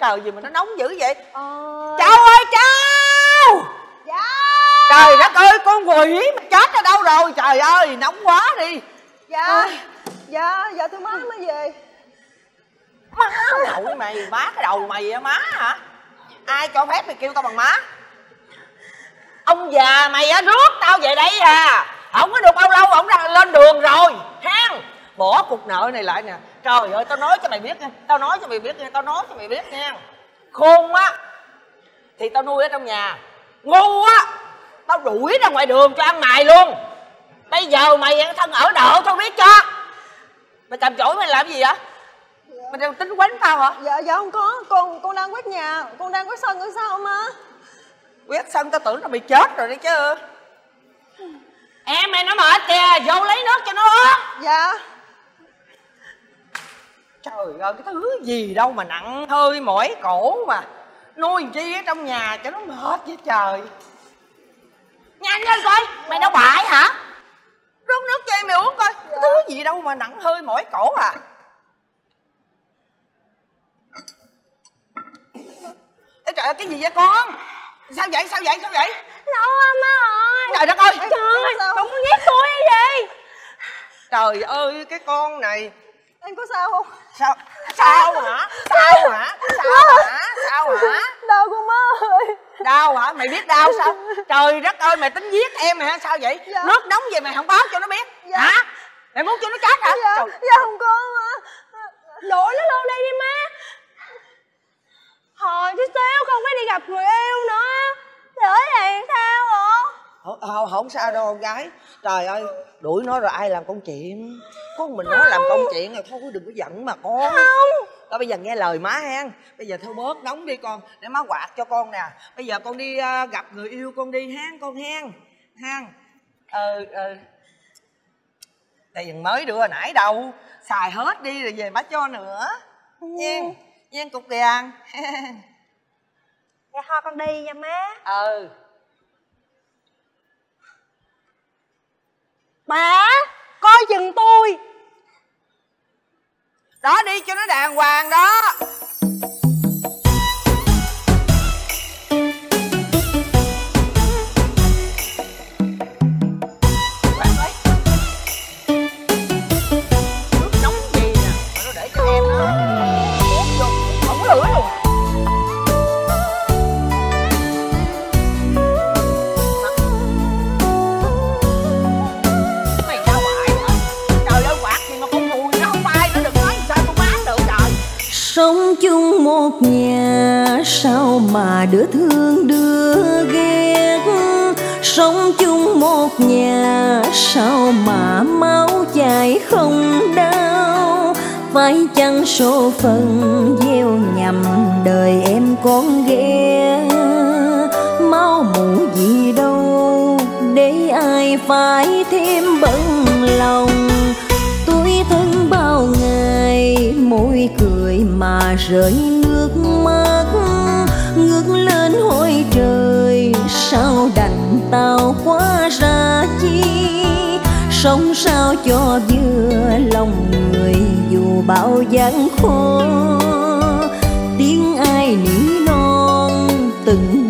Trời gì mà nó nóng dữ vậy? Ôi. Cháu ơi, cháu Dạ. Trời đất ơi, con quỷ mà chết ở đâu rồi? Trời ơi, nóng quá đi. Dạ. Dạ, dạ thưa má mới về. Má nội mày, má cái đầu mày á má hả? Ai cho phép mày kêu tao bằng má? Ông già mày á rước tao về đây à. Không có được bao lâu ổng ra lên đường rồi. Hang Bỏ cục nợ này lại nè. Trời ơi tao nói cho mày biết nha. Tao nói cho mày biết nha. Tao nói cho mày biết nha. Khôn á Thì tao nuôi ở trong nhà. Ngu á Tao đuổi ra ngoài đường cho ăn mày luôn. Bây giờ mày ăn thân ở đợ tao biết cho Mày cầm chổi mày làm gì vậy? Mày đang tính quánh tao hả? Dạ, dạ không có. Con con đang quét nhà. Con đang quét sân nữa sao má Quét sân tao tưởng là mày chết rồi đấy chứ. Em mày nó mệt kìa. Vô lấy nước cho nó uống Dạ Trời ơi cái thứ gì đâu mà nặng hơi mỏi cổ mà. Nuôi chi ở trong nhà cho nó mệt vậy trời. Nhanh lên coi Mày đâu bại hả? Rút nước cho em mày uống coi. Cái thứ gì đâu mà nặng hơi mỏi cổ à. Ê trời ơi cái gì vậy con? Sao vậy sao vậy sao vậy? Đâu á má ơi. Trời đất ơi. Trời ơi, không có ghét tôi hay gì? Trời ơi cái con này Em có sao không? Sao? Sao hả? Sao hả? Sao hả? Sao hả? Đau con má ơi. Đau hả? Mày biết đau sao? (laughs) Trời đất ơi mày tính giết em mày hả sao vậy? Dạ. nước nóng về mày không báo cho nó biết Dạ. hả? Mày muốn cho nó chết hả? Dạ. Trời. Dạ không có má. Đuổi nó luôn đi đi má. Hồi chút xíu không phải đi gặp người yêu nữa. Lỡ này sao hả không, không, không sao đâu con gái. Trời ơi đuổi nó rồi ai làm công chuyện? Con mình nó làm công chuyện rồi thôi đừng có giận mà con. Không. Thôi bây giờ nghe lời má hen. Bây giờ thôi bớt nóng đi con Để má quạt cho con nè. Bây giờ con đi ờ, gặp người yêu con đi hen con hen. Hen. Ờ ờ Tiền mới đưa hồi nãy đâu. Xài hết đi rồi về má cho nữa. Nha Nha cục tiền dạ thôi con đi nha má. Ừ bà coi chừng tôi. Đó đi cho nó đàng hoàng đó. Sao mà đứa thương đứa ghét? Sống chung một nhà, sao mà máu chảy không đau? Phải chăng số phận gieo nhầm đời em con ghé? Máu mủ gì đâu, để ai phải thêm bận lòng? Tuổi thân bao ngày, môi cười mà rơi nước mắt đến lên hỏi trời, sao đành tao quá ra chi? Sống sao cho vừa lòng người, dù bao gian khó tiếng ai nỉ non từng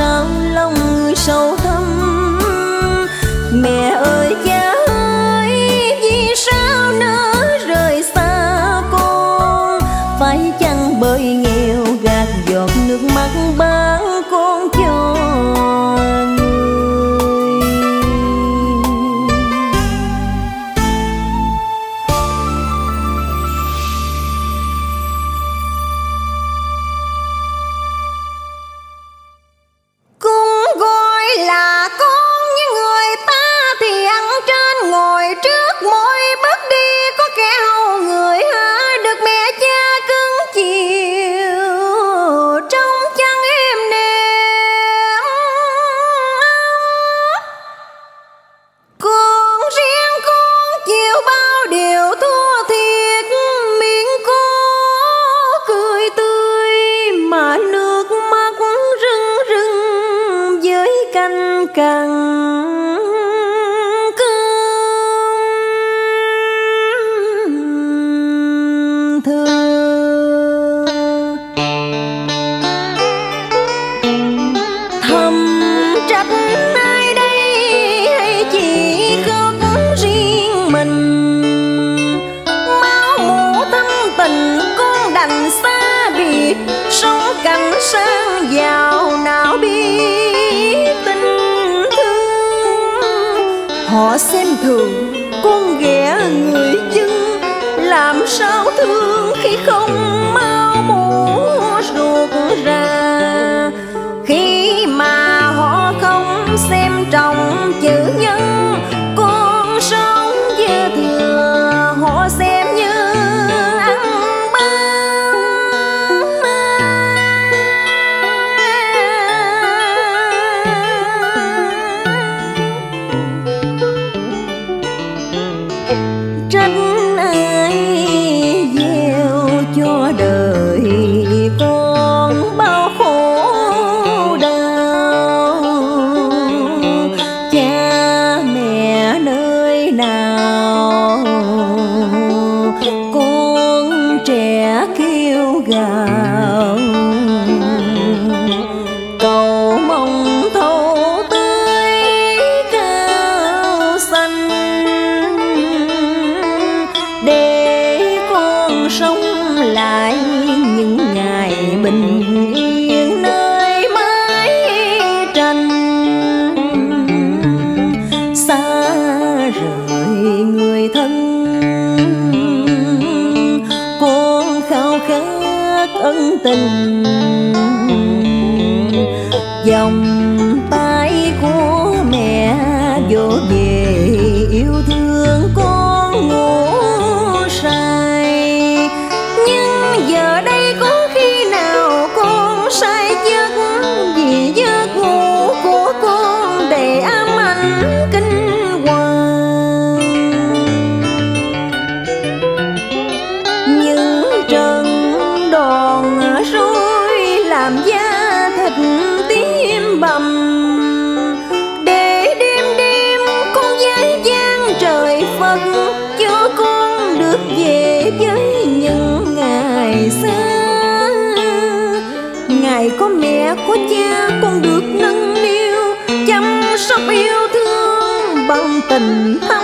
sao lòng I'm tình thân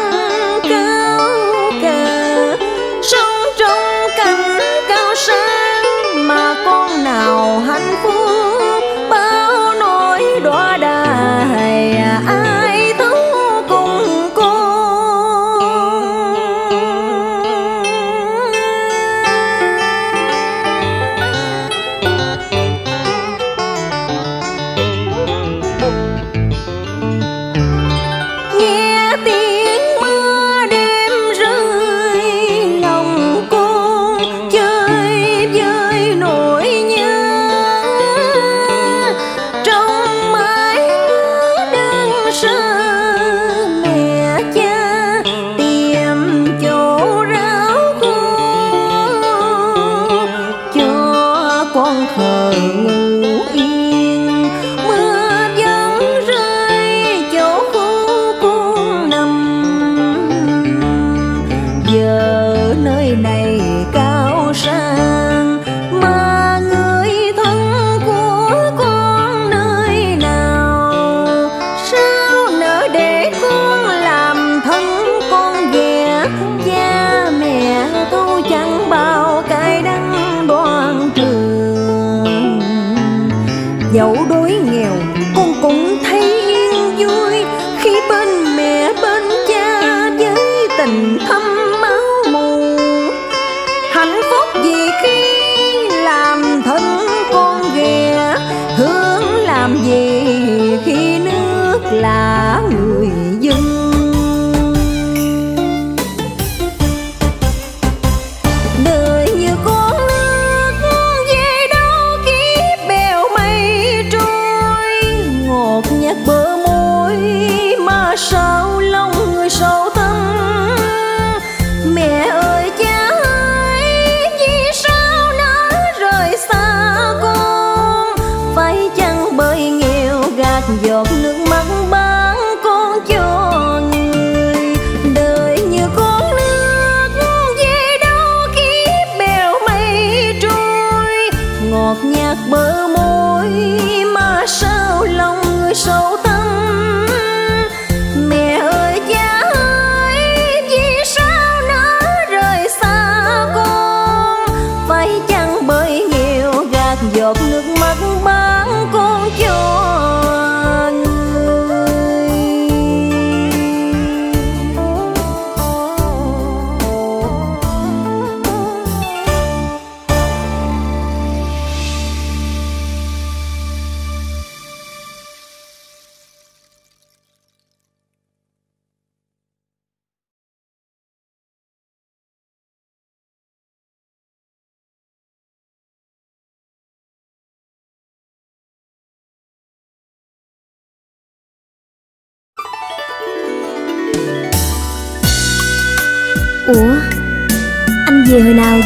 mắt con chuột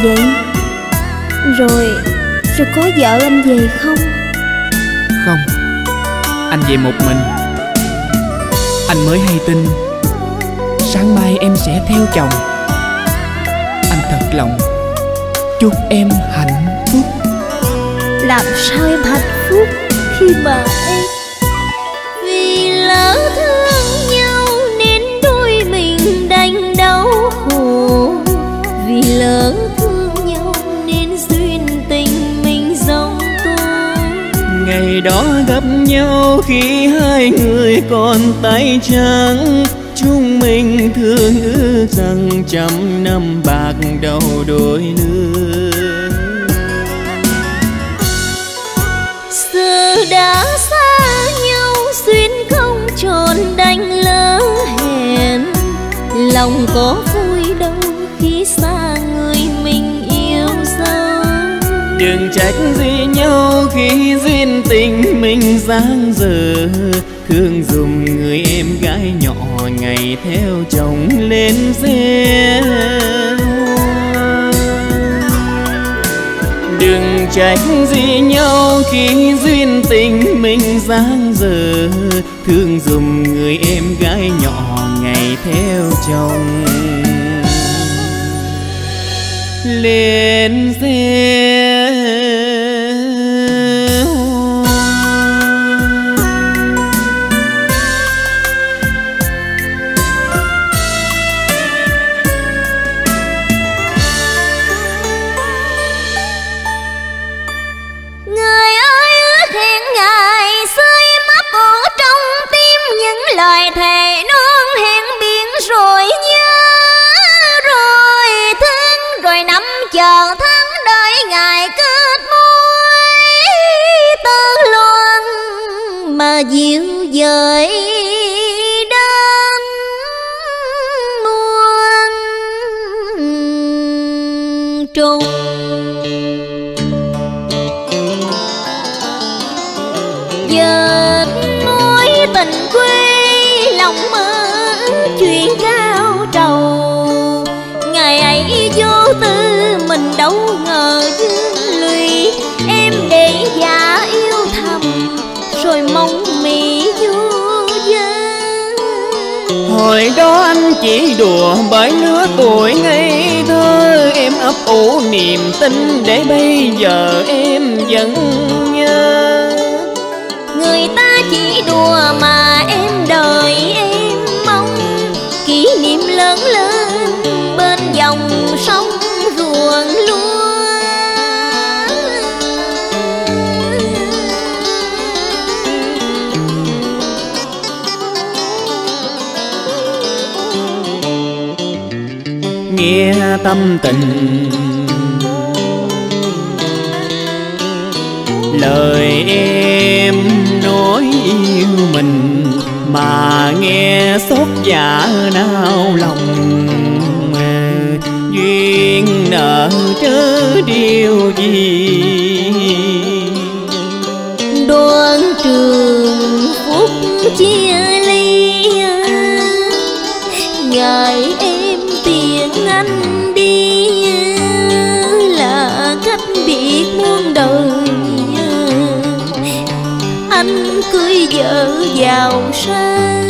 vậy? Rồi Rồi có vợ anh về không? Không. Anh về một mình. Anh mới hay tin Sáng mai em sẽ theo chồng. Anh thật lòng Chúc em hạnh phúc. Làm sao em hạnh phúc Khi mà em ngày đó gặp nhau khi hai người còn tay trắng. Chúng mình thương ước rằng trăm năm bạc đầu đôi lứa. Xưa đã xa nhau xuyên không tròn đành lỡ hẹn. Lòng có vui đâu khi xa người đừng trách gì nhau khi duyên tình mình giang dở? Thương dùng người em gái nhỏ ngày theo chồng lên xe đừng trách gì nhau khi duyên tình mình giang dở? Thương dùng người em gái nhỏ ngày theo chồng lên xe ہیں chỉ đùa bởi lứa tuổi ngây thơ. Em ấp ủ niềm tin để bây giờ em vẫn nhớ. Người ta chỉ đùa mà tâm tình. Lời em nói yêu mình Mà nghe xót dạ nao lòng. Duyên nợ trớ điều gì. Đoan trường phúc chia cưới vợ giàu sang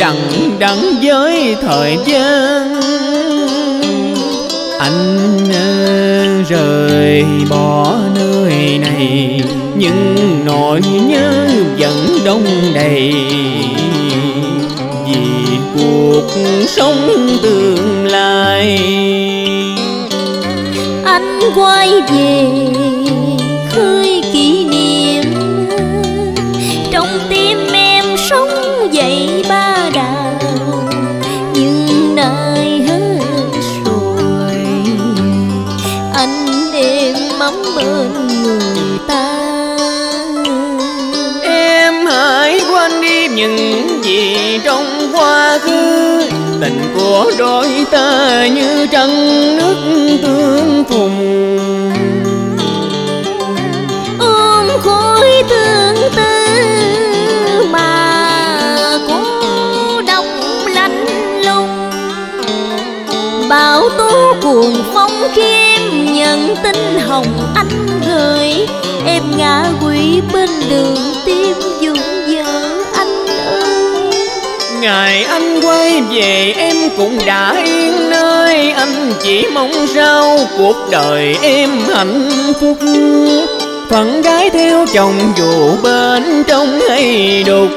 đằng đẵng với thời gian anh rời bỏ nơi này. Nhưng nỗi nhớ vẫn đông đầy vì cuộc sống tương lai. Anh quay về của đôi ta như trăng nước tương phùng. Ôm khối tương tư mà cô độc lạnh lùng. Bão tố cuồng phong khi em nhận tin hồng anh gửi. Em ngã quỵ bên đường tiêm dùng Ngày anh quay về, em cũng đã yên nơi. Anh chỉ mong sao cuộc đời em hạnh phúc. Phận gái theo chồng dù bên trong hay đục,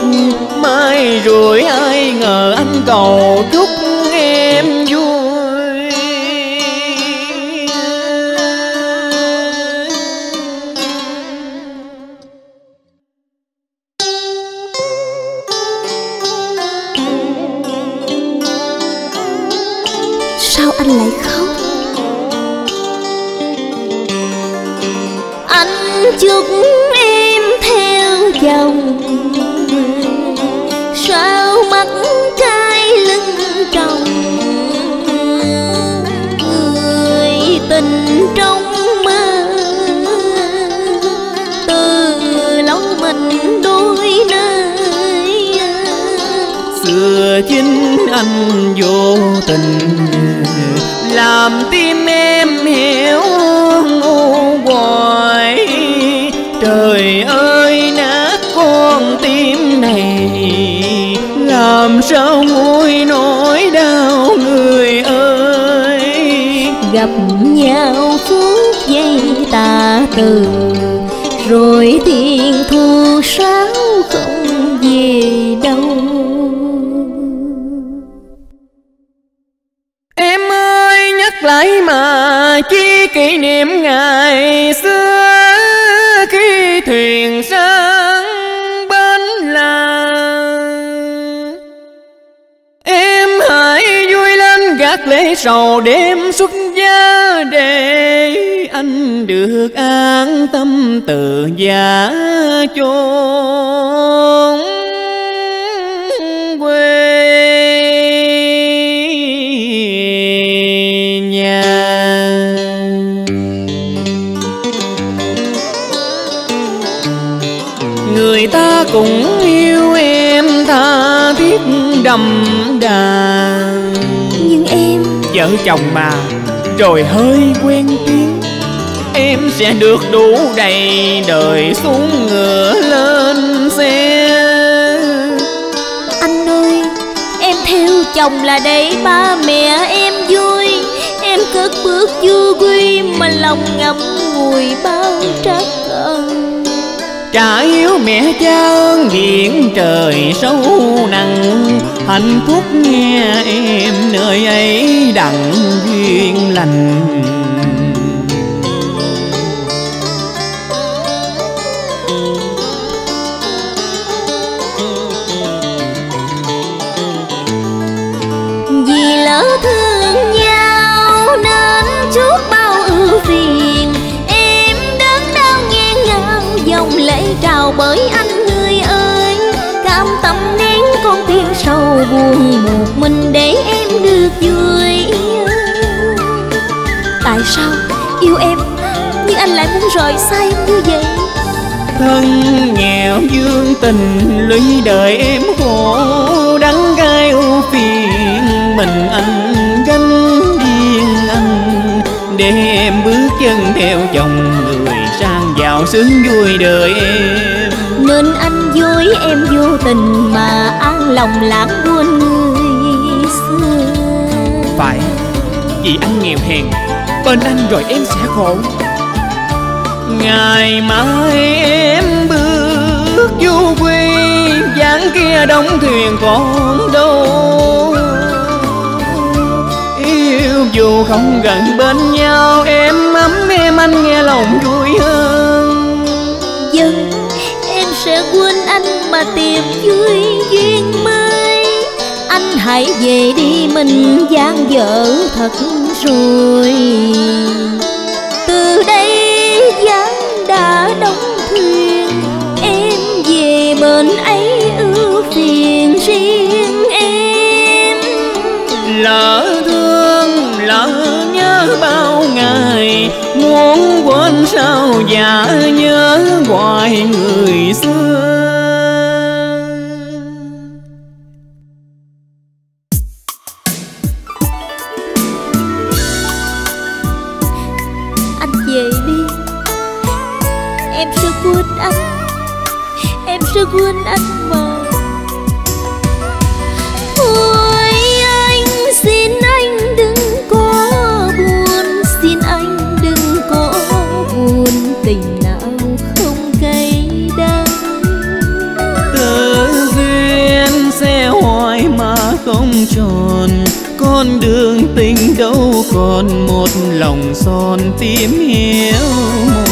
Mai rồi ai ngờ anh cầu chúc Sao anh lại khóc? Anh chúc em theo dòng Sao mắt cay lưng tròng, Người tình trong mơ. Từ lòng mình đôi nơi, Xưa chính anh vô tình. Làm tim em hiểu ngu hoài Trời ơi, nát con tim này. Làm sao nguôi nỗi đau người ơi? Gặp nhau phút giây ta từ, rồi thì thuyền sang bến làng. Em hãy vui lên gác lễ sầu đêm xuất gia Để anh được an tâm từ giả chôn. Cũng yêu em tha thiết đậm đà. Nhưng em vợ chồng mà rồi hơi quen tiếng em sẽ được đủ đầy đời xuống ngựa lên xe. Anh ơi em theo chồng là để ba mẹ em vui. Em cất bước du quy mà lòng ngậm ngùi bao trắc ân trả hiếu mẹ cha ơn điện trời sâu nặng. Hạnh phúc nghe em, nơi ấy đặng duyên lành. Bởi anh người ơi. Cam tâm nén con tim sâu buồn một mình để em được vui. Tại sao yêu em nhưng anh lại muốn rời xa em như vậy? Thân nghèo dương tình lũy đời em khổ, đắng cay ưu phiền mình anh gánh điên anh. Để em bước chân theo chồng người sang giàu sướng vui đời em nên anh dối em vô tình mà an lòng lãng quên người xưa. Phải, vì anh nghèo hèn, bên anh rồi em sẽ khổ. Ngày mai em bước du quê, dáng kia đóng thuyền còn đâu. Yêu dù không gần bên nhau, em ấm em anh nghe lòng vui hơn. Tìm vui duyên mới anh hãy về đi, mình gian dở thật rồi. Từ đây gián đã đóng thuyền, em về bên ấy ưu phiền riêng em. Lỡ thương, lỡ nhớ bao ngày, muốn quên sao già nhớ hoài người xưa. tròn con đường tình đâu còn một lòng son tim hiếu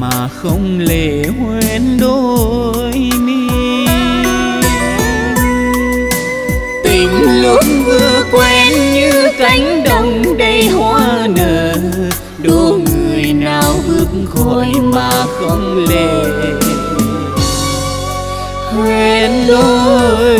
mà không lệ hoen đôi mi. Tình lúc vừa quen như cánh đồng đầy hoa nở đố người nào bước khỏi mà không lệ hoen đôi